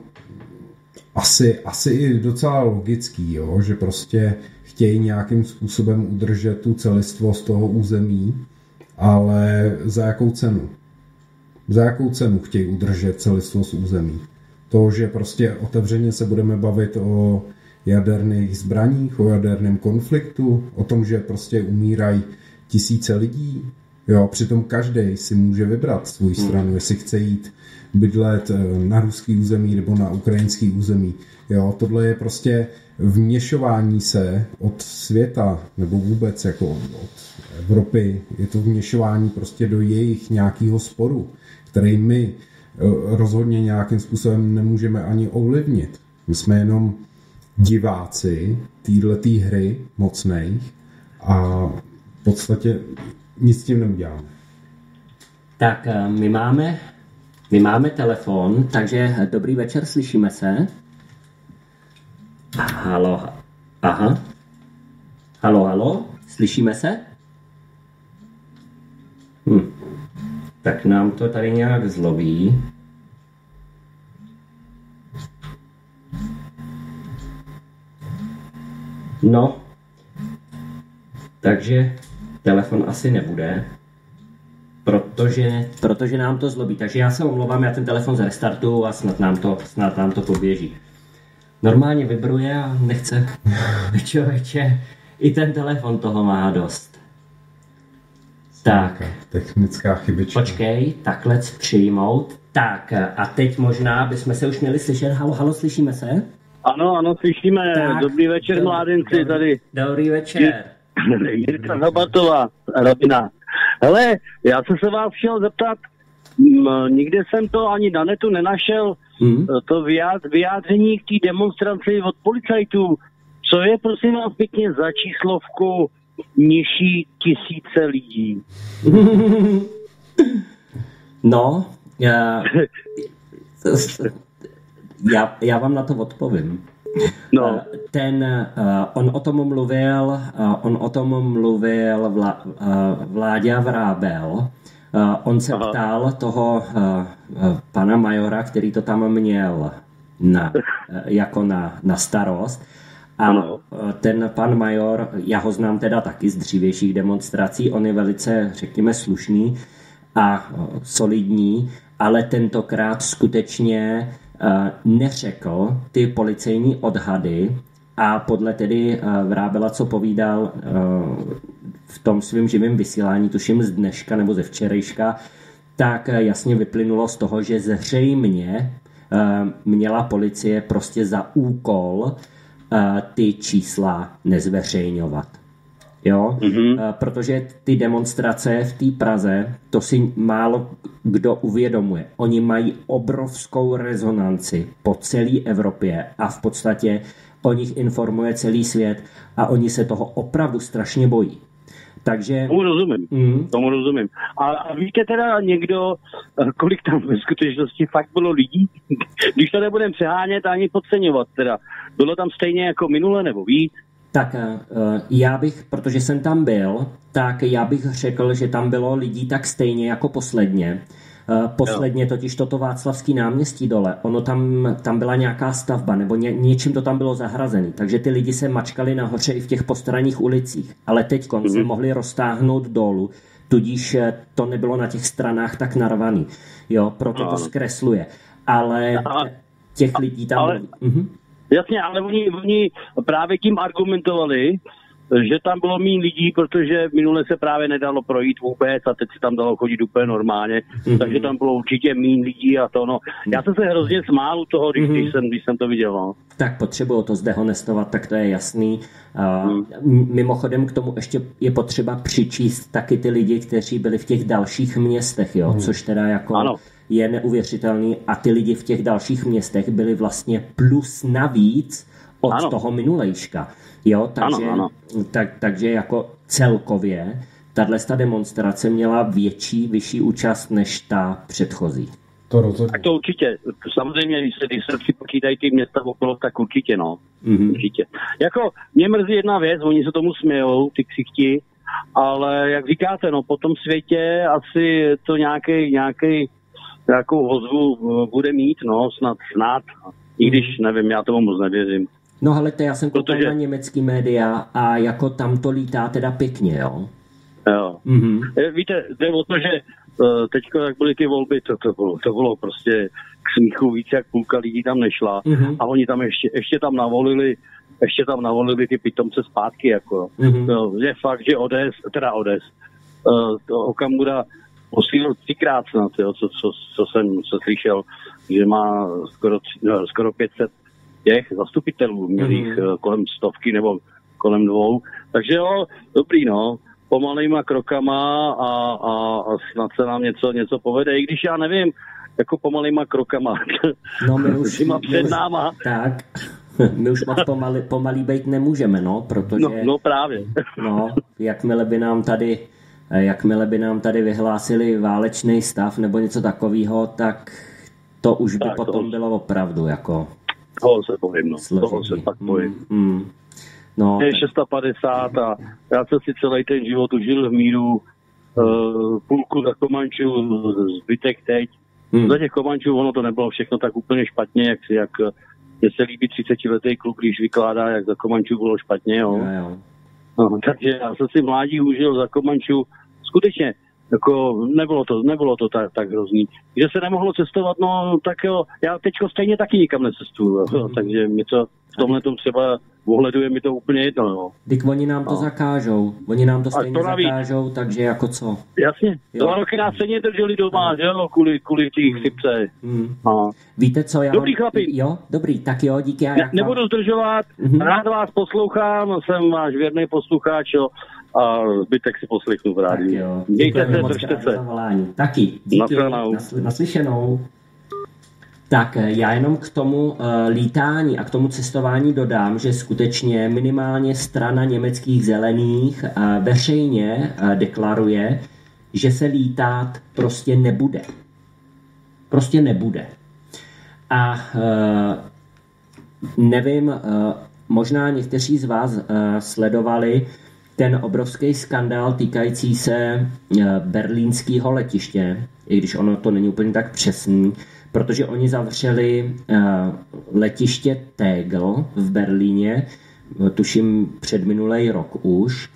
asi, asi i docela logický, jo? že prostě chtějí nějakým způsobem udržet tu celistvost toho území, ale za jakou cenu? Za jakou cenu chtějí udržet celistvost území. To, že prostě otevřeně se budeme bavit o jaderných zbraních, o jaderném konfliktu, o tom, že prostě umírají tisíce lidí. Jo, přitom každý si může vybrat svou hmm. stranu, jestli chce jít bydlet eh, na ruský území nebo na ukrajinský území. Jo, tohle je prostě vměšování se od světa nebo vůbec jako od Evropy. Je to vměšování prostě do jejich nějakého sporu který my eh, rozhodně nějakým způsobem nemůžeme ani ovlivnit. My jsme jenom diváci této hry mocných a v podstatě nic s tím neuděláme. Tak eh, my máme, my máme telefon, takže dobrý večer, slyšíme se. Halo, aha. Halo, halo, slyšíme se? Hm. Tak nám to tady nějak zlobí. No, takže telefon asi nebude, protože, protože nám to zlobí. Takže já se omlouvám, já ten telefon zrestartuju a snad nám to, snad nám to poběží. Normálně vibruje a nechce <laughs> člověče. I ten telefon toho má dost. Tak. Technická chybička. Počkej, takhle přijmout. Tak a teď možná bychom se už měli slyšet. Halo, halo, slyšíme se? Ano, ano, slyšíme. Tak, dobrý večer, do, mládenci, dobrý, tady. Dobrý večer. <laughs> Jirka Zabatová, Rabina. Hele, já jsem se vás chtěl zeptat, nikde jsem to ani na netu nenašel, hmm. to vyjádření k té demonstraci od policajtů. Co je, prosím vás, pěkně za číslovku nižší tisíce lidí? <laughs> no, já, já, já vám na to odpovím. No. Eh, ten, uh, on o tom mluvil, uh, on o tom mluvil vlá, Vláďa Vrábel. On se Aha. ptal toho pana majora, který to tam měl na, jako na, na starost. Ano. ten pan major, já ho znám teda taky z dřívějších demonstrací, on je velice, řekněme, slušný a solidní, ale tentokrát skutečně neřekl ty policejní odhady a podle tedy Vrábela, co povídal v tom svém živém vysílání, tuším z dneška nebo ze včerejška, tak jasně vyplynulo z toho, že zřejmě měla policie prostě za úkol ty čísla nezveřejňovat. Jo? Mm-hmm. Protože ty demonstrace v té Praze, to si málo kdo uvědomuje. Oni mají obrovskou rezonanci po celé Evropě a v podstatě o nich informuje celý svět a oni se toho opravdu strašně bojí. Takže... Tomu rozumím, mm. tomu rozumím. A, a víte teda někdo, eh, kolik tam ve skutečnosti fakt bylo lidí? <laughs> Když to nebudeme přehánět ani podceňovat teda. Bylo tam stejně jako minule nebo víc? Tak eh, já bych, protože jsem tam byl, tak já bych řekl, že tam bylo lidí tak stejně jako posledně. Eh, posledně totiž toto Václavský náměstí dole, ono tam, tam byla nějaká stavba, nebo ně, něčím to tam bylo zahrazený, takže ty lidi se mačkali nahoře i v těch postranních ulicích, ale teď mm-hmm. se mohli roztáhnout dolů, tudíž eh, to nebylo na těch stranách tak narvaný, jo, proto to zkresluje. Ale těch lidí tam... Ale... Mhm. Jasně, ale oni, oni právě tím argumentovali, že tam bylo méně lidí, protože minule se právě nedalo projít vůbec a teď se tam dalo chodit úplně normálně, mm-hmm. takže tam bylo určitě méně lidí a to no. Já jsem se hrozně smál u toho, když, mm-hmm. když, jsem, když jsem to viděl. No. Tak potřebuju to zdehonestovat, tak to je jasný. Uh, mm. Mimochodem k tomu ještě je potřeba přičíst taky ty lidi, kteří byli v těch dalších městech, jo, mm. což teda jako... Ano je neuvěřitelný a ty lidi v těch dalších městech byli vlastně plus navíc od ano. toho minulejška. Jo, takže, ano, ano. Tak, takže jako celkově tahle demonstrace měla větší, vyšší účast než ta předchozí. To rozhodně. Tak to určitě. Samozřejmě, když se, když se připočítají ty města okolo, tak určitě, no. Mm-hmm. Určitě. Jako, mě mrzí jedna věc, oni se tomu smějou, ty ksichti, ale jak říkáte, no, po tom světě asi to nějaký, nějaký nějakou ozvu eh, bude mít, no, snad, snad. I když, nevím, já tomu moc nevěřím. No ale to já jsem koukal Protože... na německý média a jako tam to lítá teda pěkně, jo? Jo. Mm-hmm. Víte, jde o to, že uh, teďko, jak byly ty volby, to, to, bylo, to bylo prostě k smíchu víc, jak půlka lidí tam nešla mm-hmm. a oni tam ještě, ještě tam navolili ještě tam navolili ty pitomce zpátky, jako. Mm-hmm. No, je fakt, že ODS, teda ODS, uh, to Okamura posílil třikrát snad, jo, co, co, co, jsem co slyšel, že má skoro, no, skoro 500 těch zastupitelů, mělých mm-hmm. kolem stovky nebo kolem dvou. Takže jo, dobrý, no, pomalejma krokama a, a, a snad se nám něco, něco povede, i když já nevím, jako pomalejma krokama. <laughs> No my už... před náma. Tak. <laughs> My už moc pomalý, pomalý být nemůžeme, no, protože... No, no právě. <laughs> No, jakmile by nám tady jakmile by nám tady vyhlásili válečný stav nebo něco takového, tak to už by tak, potom to... bylo opravdu jako... Toho se bojím, no. Složitý. Toho se pak bojím. Mm, mm. No, je 650 a já jsem si celý ten život užil v míru, uh, půlku za Komančů, zbytek teď. Hmm. Za těch Komančů ono to nebylo všechno tak úplně špatně, jak, jak mě se líbí 30 letý kluk, když vykládá, jak za Komančů bylo špatně. Jo. Jo, jo. No, takže já jsem si mládí užil za Komančů skutečně jako nebylo to, nebylo to tak, tak hrozný. Že se nemohlo cestovat, no tak jo, já teďko stejně taky nikam necestuju, mm. takže mi to v tomhle tom třeba ohledu je mi to úplně jedno. No. Teď oni nám to no. zakážou, oni nám to stejně to zakážou, takže jako co? Jasně, jo. dva roky nás stejně drželi doma, že jo, kvůli, kvůli té hmm. chřipce. Hmm. No. Víte co, já Dobrý chlapi. Jo, dobrý, tak jo, díky. Já ne, nebudu zdržovat, mm-hmm. rád vás poslouchám, jsem váš věrný posluchač, jo a zbytek si poslechnu v rádiu. Mějte se, držte se. Taky, díky, naslyšenou. Tak eh, já jenom k tomu uh, lítání a k tomu cestování dodám, že skutečně minimálně strana německých zelených uh, veřejně uh, deklaruje, že se lítat prostě nebude. Prostě nebude. A uh, nevím, uh, možná někteří z vás uh, sledovali ten obrovský skandál týkající se berlínského letiště, i když ono to není úplně tak přesný, protože oni zavřeli uh, letiště Tegel v Berlíně, tuším před minulý rok už,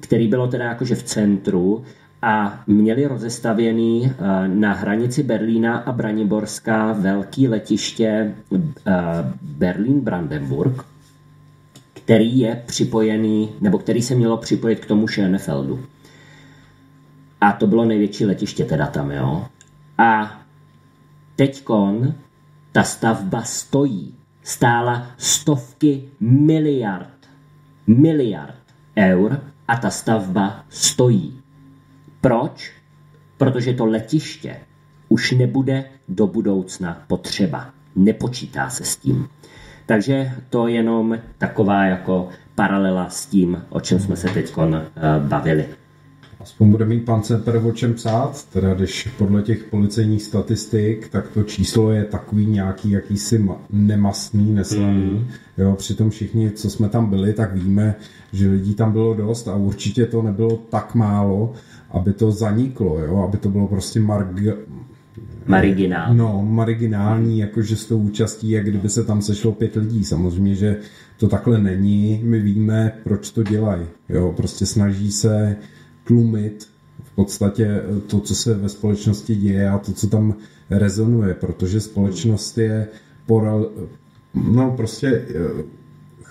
který bylo teda jakože v centru a měli rozestavěný na hranici Berlína a Braniborska velký letiště Berlín-Brandenburg, který je připojený, nebo který se mělo připojit k tomu Schönefeldu. A to bylo největší letiště teda tam, jo. A teďkon ta stavba stojí. Stála stovky miliard, miliard eur a ta stavba stojí. Proč? Protože to letiště už nebude do budoucna potřeba. Nepočítá se s tím. Takže to jenom taková jako paralela s tím, o čem jsme se teď eh, bavili. Aspoň bude mít pan Semper o čem psát, teda když podle těch policejních statistik, tak to číslo je takový nějaký jakýsi nemastný, neslaný. Mm. Jo, přitom všichni, co jsme tam byli, tak víme, že lidí tam bylo dost a určitě to nebylo tak málo, aby to zaniklo, jo, aby to bylo prostě marg- Marginální. No, marginální, jakože s tou účastí, jak kdyby se tam sešlo pět lidí. Samozřejmě, že to takhle není. My víme, proč to dělají. Jo, prostě snaží se tlumit v podstatě to, co se ve společnosti děje a to, co tam rezonuje, protože společnost je poral, no prostě eh,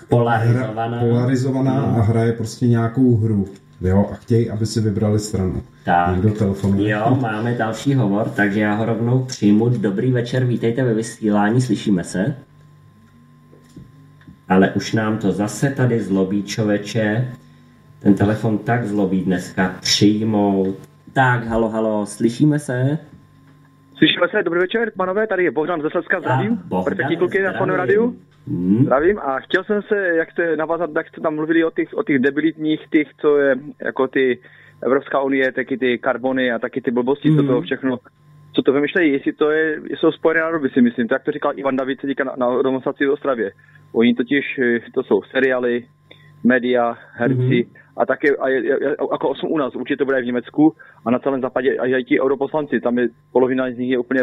polarizovaná, hra, polarizovaná no. a hraje prostě nějakou hru. Jo, a chtějí, aby si vybrali stranu. Tak, Někdo telefonuje. Jo, máme další hovor, takže já ho rovnou přijmu. Dobrý večer, vítejte ve vysílání, slyšíme se? Ale už nám to zase tady zlobí člověče. Ten telefon tak zlobí dneska přijmout. Tak, halo, halo, slyšíme se? Slyšíme se, dobrý večer, panové, tady je Bohdan ze Slezska, zdravím. Perfektní kluky na Fonu Radio. Hmm. Zdravím a chtěl jsem se, jak jste navázat, jak jste tam mluvili o těch, o těch debilitních, těch, co je jako ty Evropská unie, taky ty karbony a taky ty blbosti, hmm. co to všechno, co to vymýšlejí, jestli to je, jsou spojené nádoby, si myslím, tak to říkal Ivan David se na, na demonstraci v Ostravě. Oni totiž, to jsou seriály, média, herci, hmm a také a je, jako osm u nás, určitě to bude v Německu a na celém západě a i ti europoslanci, tam je polovina z nich je úplně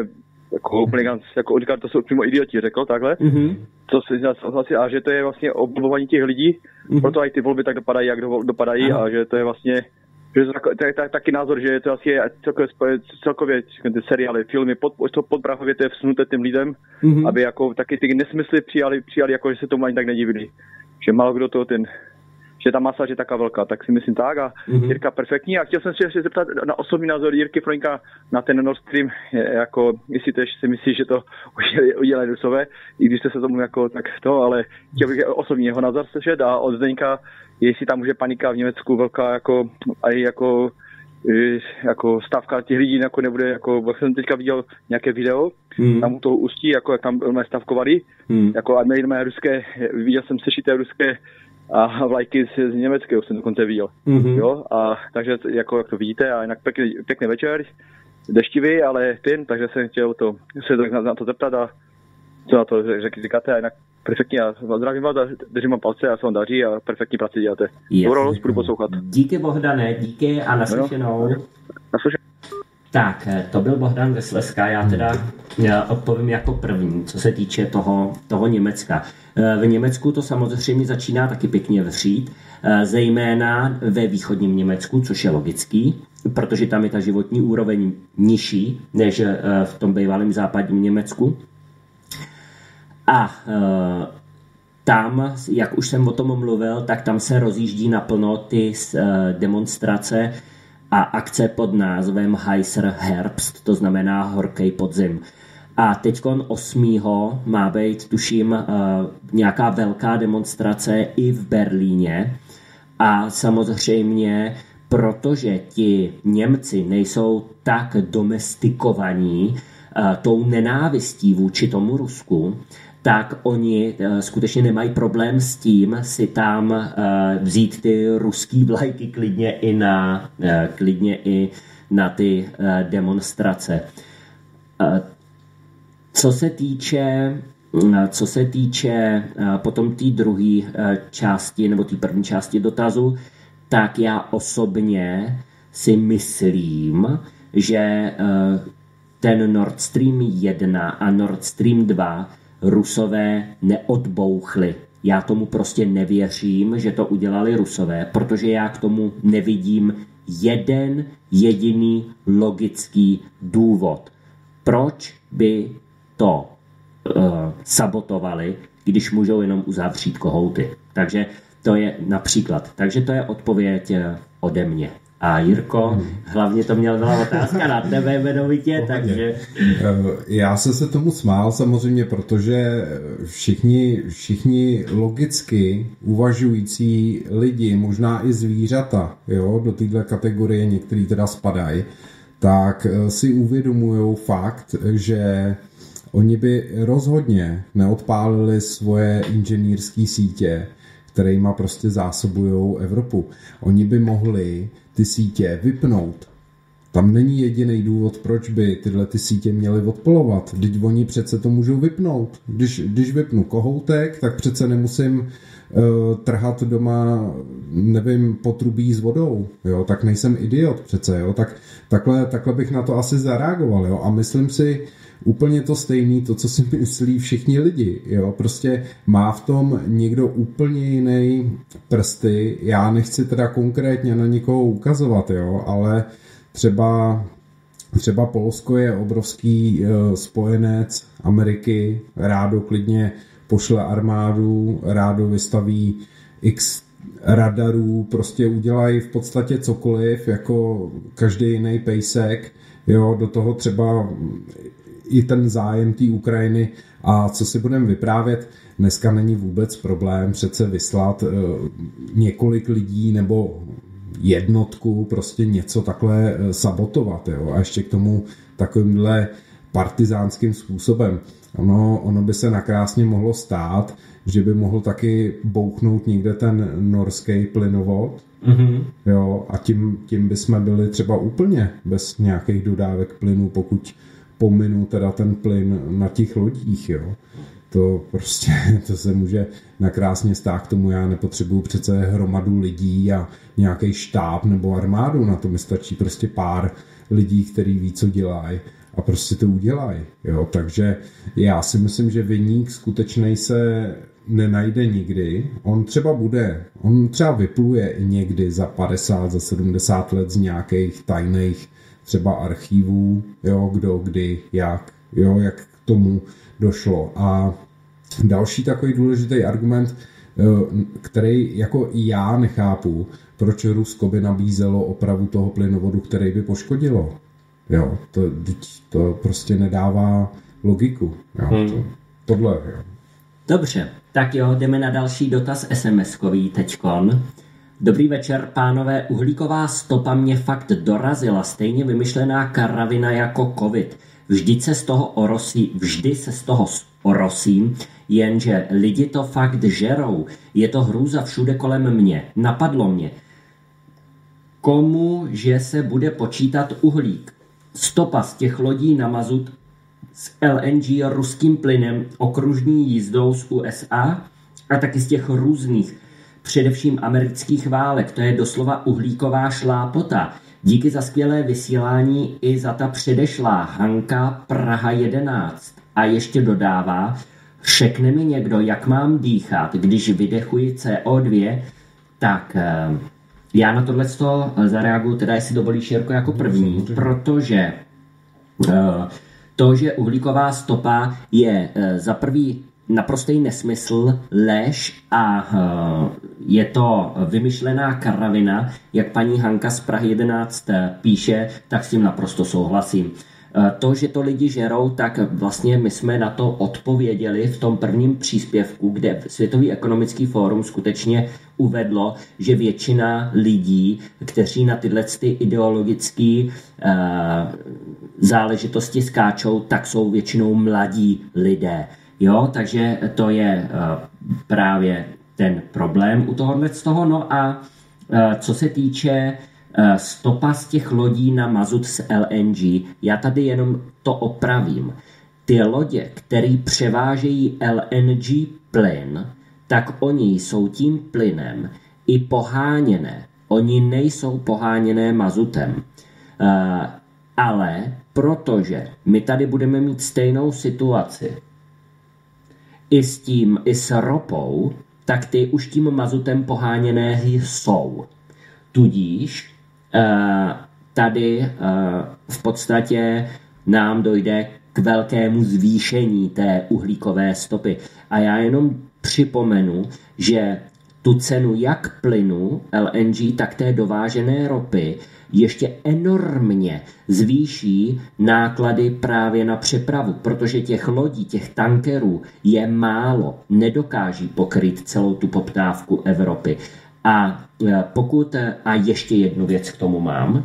jako úplně jako říká, to jsou přímo idioti, řekl takhle. Mm-hmm. To si a že to je vlastně obdobování těch lidí, mm-hmm. proto i ty volby tak dopadají, jak do, dopadají Aha. a že to je vlastně že to, to, je tak, taky názor, že je to asi celkově, celkově ty seriály, filmy, pod, to podprahově to je vsunuté těm lidem, mm-hmm. aby jako taky ty nesmysly přijali, přijali, jako že se tomu ani tak nedivili. Že málo kdo to ten že ta masa je taká velká, tak si myslím tak a mm-hmm. Jirka perfektní. A chtěl jsem se ještě zeptat na osobní názor Jirky Froňka na ten Nord Stream, jako jestli tež si myslíš, že to <laughs> udělají Rusové, i když jste se tomu jako tak to, ale chtěl bych osobní jeho názor slyšet a od Zdeňka, jestli tam může panika v Německu velká jako, a jako jako stávka těch lidí jako nebude, jako jsem teďka viděl nějaké video, hmm. tam u toho ústí, jako jak tam stavkovali, hmm. jako a měli ruské, viděl jsem sešité ruské a vlajky z, z německého jsem dokonce viděl. Mm-hmm. Jo, a takže jako jak to vidíte, a jinak pěkný, pěkný večer, deštivý, ale ten, takže jsem chtěl to, se na, na to zeptat a co na to řekl, říkáte, a jinak perfektně, já zdravím vás a držím vám palce a se vám daří a perfektní práci děláte. Dobrou budu poslouchat. Díky Bohdane, díky a naslyšenou. No, naslyšenou. Tak, eh, to byl Bohdan Vesleska, já teda já odpovím jako první, co se týče toho, toho Německa. Eh, v Německu to samozřejmě začíná taky pěkně vřít, eh, zejména ve východním Německu, což je logický, protože tam je ta životní úroveň nižší než v tom bývalém západním Německu. A tam, jak už jsem o tom mluvil, tak tam se rozjíždí naplno ty demonstrace a akce pod názvem Heiser Herbst, to znamená horký podzim. A teď 8. má být, tuším, uh, nějaká velká demonstrace i v Berlíně. A samozřejmě, protože ti Němci nejsou tak domestikovaní uh, tou nenávistí vůči tomu Rusku, tak oni uh, skutečně nemají problém s tím si tam uh, vzít ty ruský vlajky klidně i na, uh, klidně i na ty demonstrace. Co se týče co se týče potom té druhé části nebo té první části dotazu, tak já osobně si myslím, že ten Nord Stream 1 a Nord Stream 2 Rusové neodbouchli. Já tomu prostě nevěřím, že to udělali Rusové, protože já k tomu nevidím jeden jediný logický důvod. Proč by to uh, sabotovali, když můžou jenom uzavřít kohouty? Takže to je například. Takže to je odpověď eh, ode mě. A Jirko, hmm. hlavně to měl byla otázka na tebe jmenovitě, takže... Eh, já jsem se tomu smál samozřejmě, protože všichni, všichni logicky uvažující lidi, možná i zvířata, jo, do této kategorie některý teda spadají, tak eh, si uvědomují fakt, že oni by rozhodně neodpálili svoje inženýrské sítě, kterýma prostě zásobují Evropu. Oni by mohli ty sítě vypnout. Tam není jediný důvod, proč by tyhle ty sítě měly odpolovat. Když oni přece to můžou vypnout. Když, když vypnu kohoutek, tak přece nemusím uh, trhat doma, nevím, potrubí s vodou. Jo? Tak nejsem idiot přece. Jo? Tak, takhle, takhle bych na to asi zareagoval. Jo? A myslím si, úplně to stejný, to, co si myslí všichni lidi. Jo? Prostě má v tom někdo úplně jiný prsty. Já nechci teda konkrétně na nikoho ukazovat, jo? ale třeba Třeba Polsko je obrovský uh, spojenec Ameriky, rádo klidně pošle armádu, rádo vystaví x radarů, prostě udělají v podstatě cokoliv, jako každý jiný pejsek, jo, do toho třeba i ten zájem té Ukrajiny a co si budeme vyprávět, dneska není vůbec problém přece vyslat uh, několik lidí nebo jednotku, prostě něco takhle uh, sabotovat. Jo? A ještě k tomu takovýmhle partizánským způsobem. Ono, ono by se nakrásně mohlo stát, že by mohl taky bouchnout někde ten norský plynovod, mm-hmm. jo, a tím, tím by jsme byli třeba úplně bez nějakých dodávek plynu, pokud pominu teda ten plyn na těch lodích, jo. To prostě, <laughs> to se může nakrásně stát k tomu, já nepotřebuju přece hromadu lidí a nějaký štáb nebo armádu, na to mi stačí prostě pár lidí, který ví, co dělají a prostě to udělají. Jo? Takže já si myslím, že vyník skutečný se nenajde nikdy. On třeba bude, on třeba vypluje někdy za 50, za 70 let z nějakých tajných třeba archivů, jo, kdo, kdy, jak, jo, jak k tomu došlo. A další takový důležitý argument, eh, který jako i já nechápu, proč Rusko by nabízelo opravu toho plynovodu, který by poškodilo. Jo, to, to prostě nedává logiku. Jo, hmm. to, tohle, jo. Dobře, tak jo, jdeme na další dotaz SMS-kový teďkon. Dobrý večer, pánové. Uhlíková stopa mě fakt dorazila. Stejně vymyšlená karavina jako covid. Vždy se z toho orosí, vždy se z toho orosím, jenže lidi to fakt žerou. Je to hrůza všude kolem mě. Napadlo mě. Komu, že se bude počítat uhlík? Stopa z těch lodí na mazut s LNG ruským plynem, okružní jízdou z USA a taky z těch různých, především amerických válek. To je doslova uhlíková šlápota. Díky za skvělé vysílání i za ta předešlá Hanka Praha 11. A ještě dodává, řekne mi někdo, jak mám dýchat, když vydechuji CO2, tak eh, já na tohle zareaguju, teda jestli dovolíš, Jirko, jako první, protože eh, to, že uhlíková stopa je eh, za prvý naprostý nesmysl, lež a je to vymyšlená karavina, jak paní Hanka z Prahy 11 píše, tak s tím naprosto souhlasím. Eh, to, že to lidi žerou, tak vlastně my jsme na to odpověděli v tom prvním příspěvku, kde Světový ekonomický fórum skutečně uvedlo, že většina lidí, kteří na tyhle ty ideologické uh, záležitosti skáčou, tak jsou většinou mladí lidé. Jo, takže to je uh, právě ten problém u tohohle z toho. No a uh, co se týče Eh, stopa z těch lodí na mazut s LNG. Já tady jenom to opravím. Ty lodě, které převážejí LNG plyn, tak oni jsou tím plynem i poháněné. Oni nejsou poháněné mazutem. Ale protože my tady budeme mít stejnou situaci i s tím, i s ropou, tak ty už tím mazutem poháněné jsou. Tudíž Eh, tady eh, v podstatě nám dojde k velkému zvýšení té uhlíkové stopy. A já jenom připomenu, že tu cenu jak plynu LNG, tak té dovážené ropy ještě enormně zvýší náklady právě na přepravu, protože těch lodí, těch tankerů je málo, nedokáží pokryt celou tu poptávku Evropy. A e, pokud, e, a ještě jednu věc k tomu mám, e,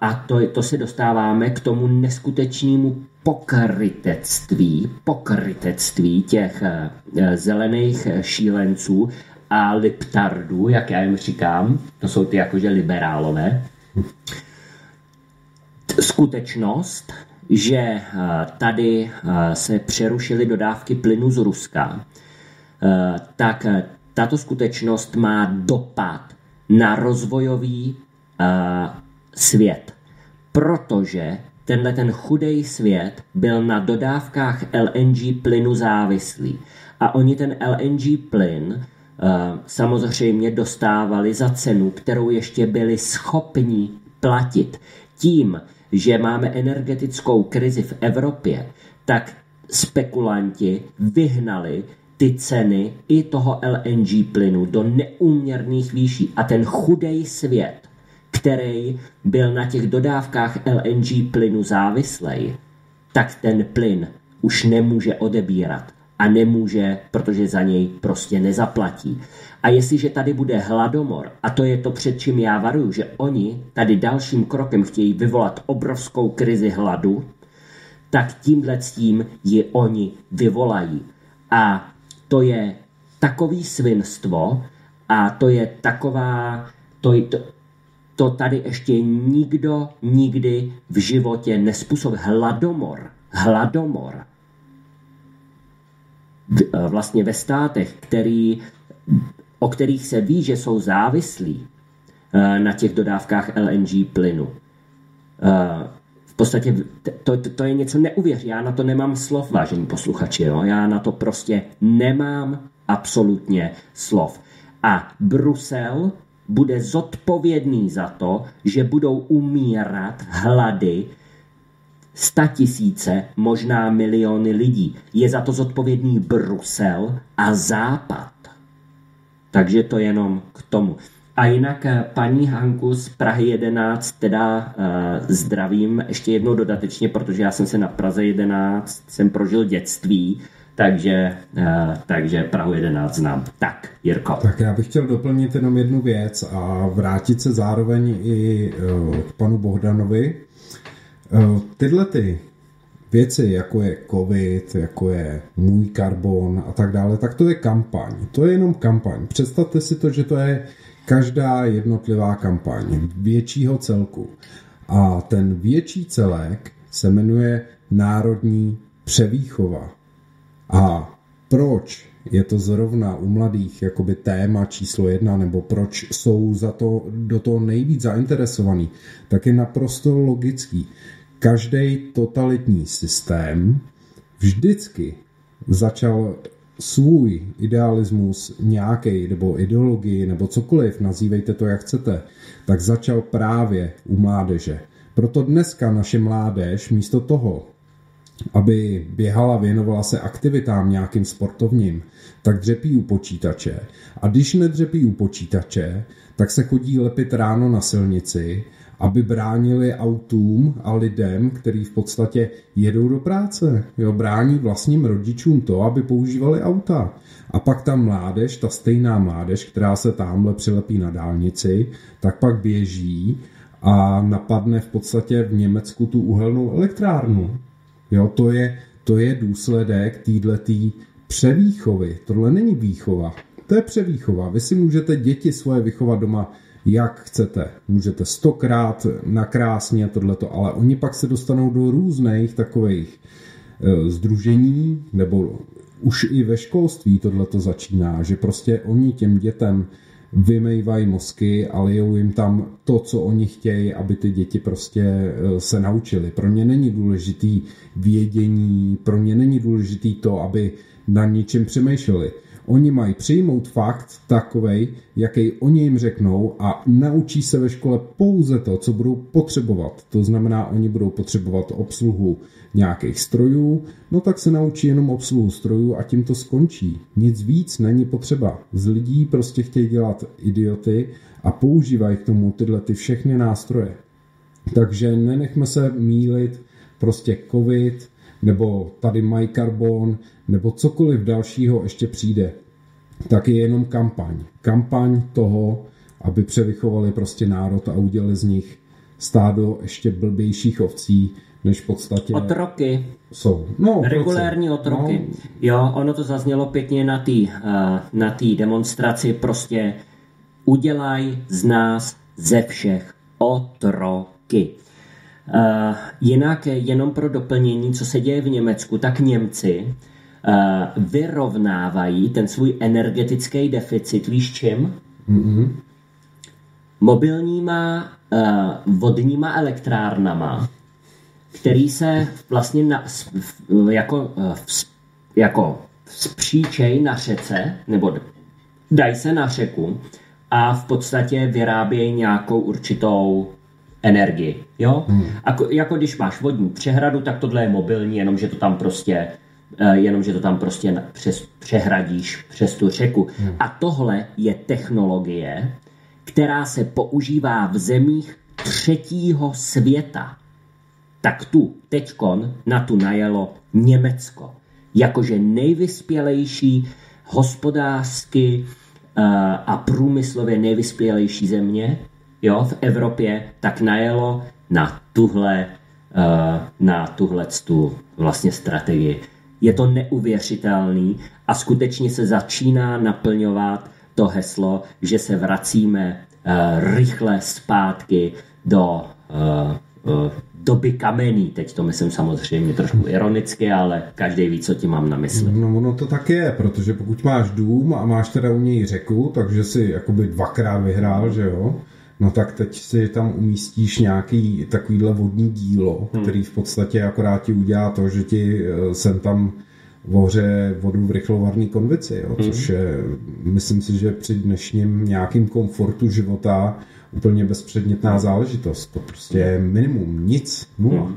a to, to se dostáváme k tomu neskutečnému pokrytectví, pokrytectví těch zelených šílenců a liptardů, jak já jim říkám, to jsou ty jakože liberálové. Skutečnost, že tady se přerušily dodávky plynu z Ruska, tak tato skutečnost má dopad na rozvojový svět, protože tenhle ten chudej svět byl na dodávkách LNG plynu závislý. A oni ten LNG plyn samozřejmě dostávali za cenu, kterou ještě byli schopni platit. Tím, že máme energetickou krizi v Evropě, tak spekulanti vyhnali ty ceny i toho LNG plynu do neúměrných výší. A ten chudej svět, který byl na těch dodávkách LNG plynu závislej, tak ten plyn už nemůže odebírat. A nemůže, protože za něj prostě nezaplatí. A jestliže tady bude hladomor, a to je to, před čím já varuju, že oni tady dalším krokem chtějí vyvolat obrovskou krizi hladu, tak tímhle s tím ji oni vyvolají. A to je takový svinstvo a to je taková, to, to, to tady ještě nikdo nikdy v životě nespůsobil. Hladomor, hladomor. E, vlastně ve státech, který, o kterých se ví, že jsou závislí e, na těch dodávkách LNG plynu. E, podstatě to, to, to je něco neuvěř. Já na to nemám slov, vážení posluchači. Jo? Já na to prostě nemám absolutně slov. A Brusel bude zodpovědný za to, že budou umírat hlady tisíce, možná miliony lidí. Je za to zodpovědný Brusel a Západ. Takže to jenom k tomu. A jinak eh, paní Hanku z Prahy 11 teda uh, zdravím ještě jednou dodatečně, protože já jsem se na Praze 11 jsem prožil dětství, takže, uh, takže Prahu 11 znám. Tak, Jirko. Tak já bych chtěl doplnit jenom jednu věc a vrátit se zároveň i uh, k panu Bohdanovi. Uh, tyhle ty věci, jako je covid, jako je můj karbon a tak dále, tak to je kampaň. To je jenom kampaň. Představte si to, že to je každá jednotlivá kampaň většího celku. A ten větší celek se jmenuje Národní převýchova. A proč je to zrovna u mladých jakoby téma číslo jedna, nebo proč jsou za to, do toho nejvíc zainteresovaný, tak je naprosto logický. Každý totalitní systém vždycky začal svůj idealismus nějaký, nebo ideologii, nebo cokoliv, nazývejte to jak chcete, tak začal právě u mládeže. Proto dneska naše mládež místo toho, aby běhala, věnovala se aktivitám nějakým sportovním, tak dřepí u počítače. A když nedřepí u počítače, tak se chodí lepit ráno na silnici, aby bránili autům a lidem, kteří v podstatě jedou do práce. Jo, brání vlastním rodičům to, aby používali auta. A pak ta mládež, ta stejná mládež, která se tamhle přilepí na dálnici, tak pak běží a napadne v podstatě v Německu tu uhelnou elektrárnu. Jo, to je, to je důsledek této převýchovy. Tohle není výchova. To je převýchova. Vy si můžete děti svoje vychovat doma jak chcete. Můžete stokrát nakrásně tohleto, ale oni pak se dostanou do různých takových e, združení, nebo už i ve školství tohleto začíná, že prostě oni těm dětem vymejvají mozky a lijou jim tam to, co oni chtějí, aby ty děti prostě e, se naučili. Pro ně není důležitý vědění, pro ně není důležitý to, aby na něčem přemýšleli. Oni mají přijmout fakt takovej, jaký oni jim řeknou a naučí se ve škole pouze to, co budou potřebovat. To znamená, oni budou potřebovat obsluhu nějakých strojů, no tak se naučí jenom obsluhu strojů a tím to skončí. Nic víc není potřeba. Z lidí prostě chtějí dělat idioty a používají k tomu tyhle ty všechny nástroje. Takže nenechme se mílit, prostě covid, nebo tady mají karbon, nebo cokoliv dalšího ještě přijde, tak je jenom kampaň. Kampaň toho, aby převychovali prostě národ a udělali z nich stádo ještě blbějších ovcí, než v podstatě Otroky. Jsou. No, Regulérní otroky. No. Jo, ono to zaznělo pěkně na té uh, na tý demonstraci. Prostě udělaj z nás ze všech otroky. Uh, jinak jenom pro doplnění, co se děje v Německu, tak Němci uh, vyrovnávají ten svůj energetický deficit, víš čím? Mm-hmm. Mobilníma uh, vodníma elektrárnama, který se vlastně na, jako, jako spříčej na řece, nebo dají se na řeku a v podstatě vyrábějí nějakou určitou energii. Jo? Hmm. Ako, jako když máš vodní přehradu, tak tohle je mobilní, jenomže to tam prostě eh, jenomže to tam prostě přes, přehradíš přes tu řeku. Hmm. A tohle je technologie, která se používá v zemích třetího světa. Tak tu teďkon na tu najelo Německo. Jakože nejvyspělejší hospodářsky uh, a průmyslově nejvyspělejší země jo, v Evropě, tak najelo na tuhle, uh, na tuhle tu vlastně strategii. Je to neuvěřitelný a skutečně se začíná naplňovat to heslo, že se vracíme uh, rychle zpátky do uh, doby kamení. Teď to myslím samozřejmě trošku ironicky, ale každý ví, co ti mám na mysli. No ono to tak je, protože pokud máš dům a máš teda u něj řeku, takže si jakoby dvakrát vyhrál, že jo? No tak teď si tam umístíš nějaký takovýhle vodní dílo, hmm. který v podstatě akorát ti udělá to, že ti eh, sem tam voře vodu v rychlovarné konvici, jo, hmm. což je, myslím si, že při dnešním nějakým komfortu života úplně bezpředmětná záležitost. To prostě je minimum, nic, nula. Hmm.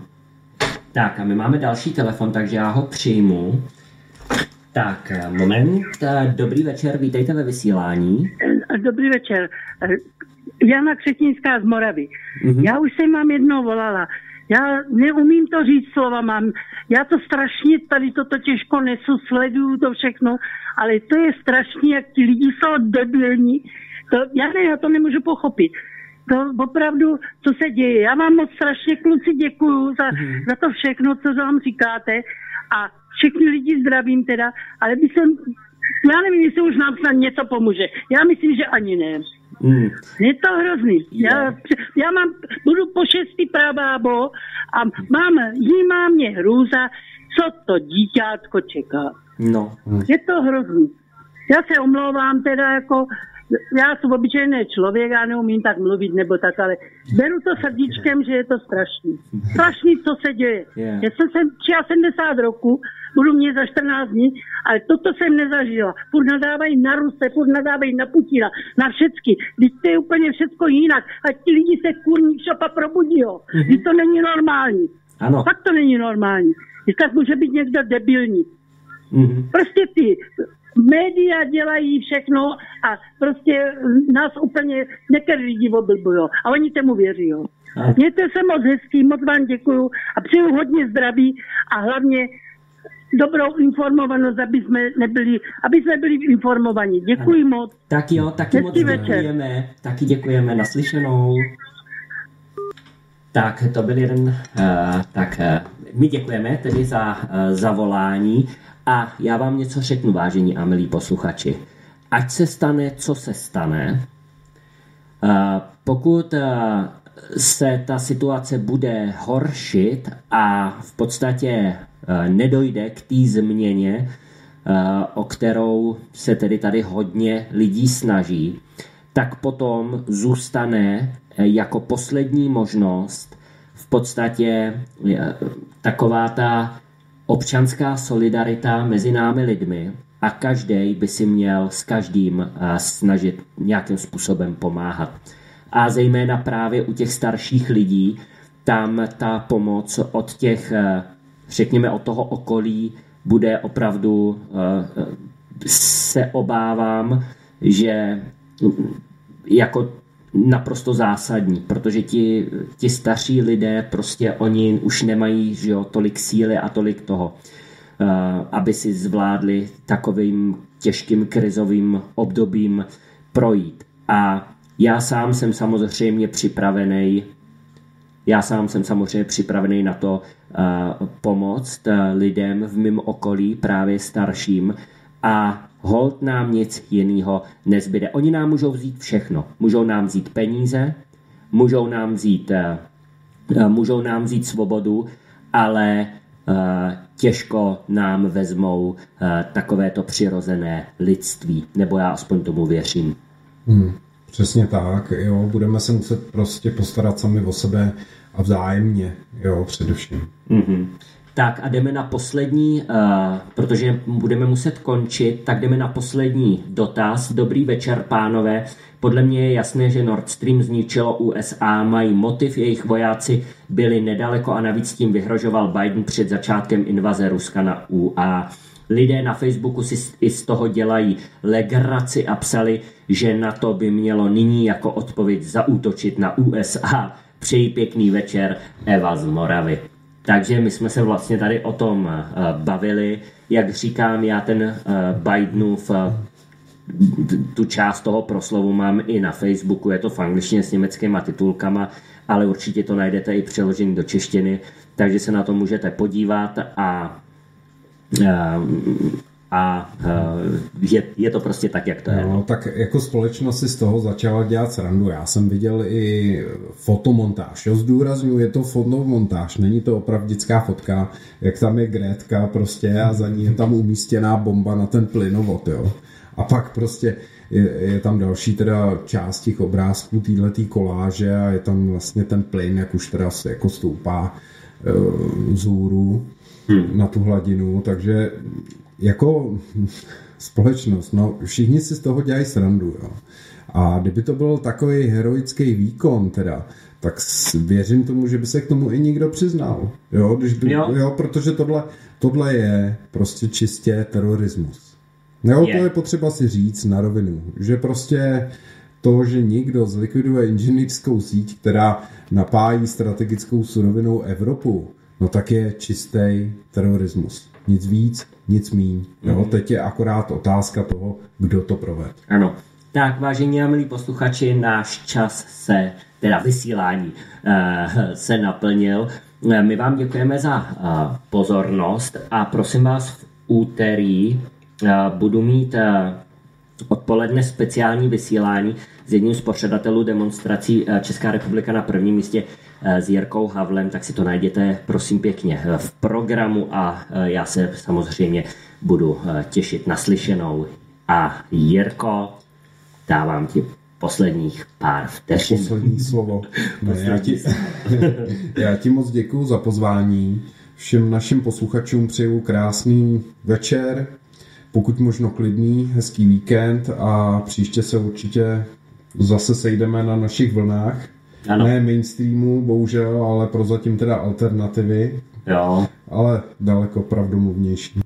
Tak a my máme další telefon, takže já ho přijmu. Tak, moment. Dobrý večer, vítejte ve vysílání. Dobrý večer. Jana Křetinská z Moravy. Mm-hmm. Já už jsem vám jednou volala. Já neumím to říct slova, mám. Já to strašně tady toto těžko nesu, sleduju to všechno, ale to je strašně, jak ti lidi jsou debilní. To, já ne, já to nemůžu pochopit. To opravdu, co se děje. Já vám moc strašně kluci děkuju za, hmm. za to všechno, co vám říkáte a všechny lidi zdravím teda, ale by jsem, já nevím, jestli už nám snad něco pomůže. Já myslím, že ani ne. Mm. Je to hrozný. Já, já mám, budu po šestý prabábo a mám, jí má mě hrůza, co to dítětko čeká. No. Je to hrozný. Já se omlouvám teda jako, já jsem obyčejný člověk, já neumím tak mluvit nebo tak, ale beru to srdíčkem, že je to strašný. Strašný, co se děje. Já jsem sem 70 roku, budu mě za 14 dní, ale toto jsem nezažila. Furt nadávají na Ruse, furt nadávají na Putina, na všecky. Když to je úplně všechno jinak. A ti lidi se kurní šopa probudí. Mm-hmm. Když to není normální. Ano. Fakt to není normální. Když tak může být někdo debilní. Mm-hmm. Prostě ty média dělají všechno a prostě nás úplně některé lidi oblbujou. A oni tomu věří. Jo. Mějte se moc hezký, moc vám děkuju a přeju hodně zdraví a hlavně dobrou informovanost, aby jsme nebyli, aby jsme byli informovaní. Děkuji ano. moc. Tak jo, taky Hezký moc večer. děkujeme. Taky děkujeme. Naslyšenou. Tak, to byl jeden, uh, tak uh, my děkujeme tedy za uh, zavolání a já vám něco řeknu, vážení a milí posluchači. Ať se stane, co se stane, uh, pokud uh, se ta situace bude horšit a v podstatě Eh, nedojde k té změně, eh, o kterou se tedy tady hodně lidí snaží, tak potom zůstane eh, jako poslední možnost v podstatě taková ta občanská solidarita mezi námi lidmi a každý by si měl s každým snažit nějakým způsobem pomáhat. A zejména právě u těch starších lidí, tam ta pomoc od těch řekněme, od toho okolí bude opravdu, eh, se obávám, že jako naprosto zásadní, protože ti, ti starší lidé prostě oni už nemají že jo, tolik síly a tolik toho, eh, aby si zvládli takovým těžkým krizovým obdobím projít. A já sám jsem samozřejmě připravený já sám jsem samozřejmě připravený na to uh, pomoct uh, lidem v mém okolí, právě starším a hold nám nic jiného nezbyde. Oni nám můžou vzít všechno. Můžou nám vzít peníze, můžou nám vzít, uh, můžou nám vzít svobodu, ale uh, těžko nám vezmou takovéto přirozené lidství, nebo já aspoň tomu věřím. Hmm. Přesně tak, jo, budeme se muset prostě postarat sami o sebe a vzájemně, jo, především. Mm-hmm. Tak a jdeme na poslední, uh, protože budeme muset končit, tak jdeme na poslední dotaz. Dobrý večer, pánové. Podle mě je jasné, že Nord Stream zničilo USA, mají motiv, jejich vojáci byli nedaleko a navíc tím vyhrožoval Biden před začátkem invaze Ruska na UA. Lidé na Facebooku si i z toho dělají legraci a psali, že na to by mělo nyní jako odpověď zaútočit na USA. Přeji pěkný večer, Eva z Moravy. Takže my jsme se vlastně tady o tom uh, bavili. Jak říkám, já ten uh, Bidenův uh, tu část toho proslovu mám i na Facebooku, je to v angličtině s německýma titulkama, ale určitě to najdete i přeložený do češtiny, takže se na to můžete podívat a a je, je to prostě tak, jak to je. No, tak jako společnost si z toho začala dělat srandu. Já jsem viděl i fotomontáž. Jo, zdůraznuju, je to fotomontáž, není to opravdická fotka, jak tam je Gretka prostě a za ní je tam umístěná bomba na ten plynovod, jo. A pak prostě je, je tam další teda část těch obrázků této koláže a je tam vlastně ten plyn, jak už teda jako stoupá e, vzhůru hmm. na tu hladinu, takže jako společnost, no všichni si z toho dělají srandu, jo. A kdyby to byl takový heroický výkon teda, tak věřím tomu, že by se k tomu i někdo přiznal. Jo, když by, jo. jo protože tohle, tohle je prostě čistě terorismus. Jo, je. to je potřeba si říct na rovinu, že prostě to, že někdo zlikviduje inženýrskou síť, která napájí strategickou surovinou Evropu, no tak je čistý terorismus. Nic víc, nic míň. Jo? Mm. Teď je akorát otázka toho, kdo to proved. Ano. Tak, vážení a milí posluchači, náš čas se, teda vysílání, uh, se naplnil. Eh, my vám děkujeme za uh, pozornost a prosím vás v úterý budu mít odpoledne speciální vysílání s jedním z pořadatelů demonstrací Česká republika na prvním místě s Jirkou Havlem, tak si to najděte prosím pěkně v programu a já se samozřejmě budu těšit na slyšenou. A Jirko, dávám ti posledních pár vteřin. Poslední slovo. <laughs> No, já, ti, <laughs> já ti moc děkuji za pozvání. Všem našim posluchačům přeju krásný večer, pokud možno klidný, hezký víkend a příště se určitě zase sejdeme na našich vlnách. Ano. Ne mainstreamu, bohužel, ale prozatím teda alternativy. Jo. Ale daleko pravdomluvnější.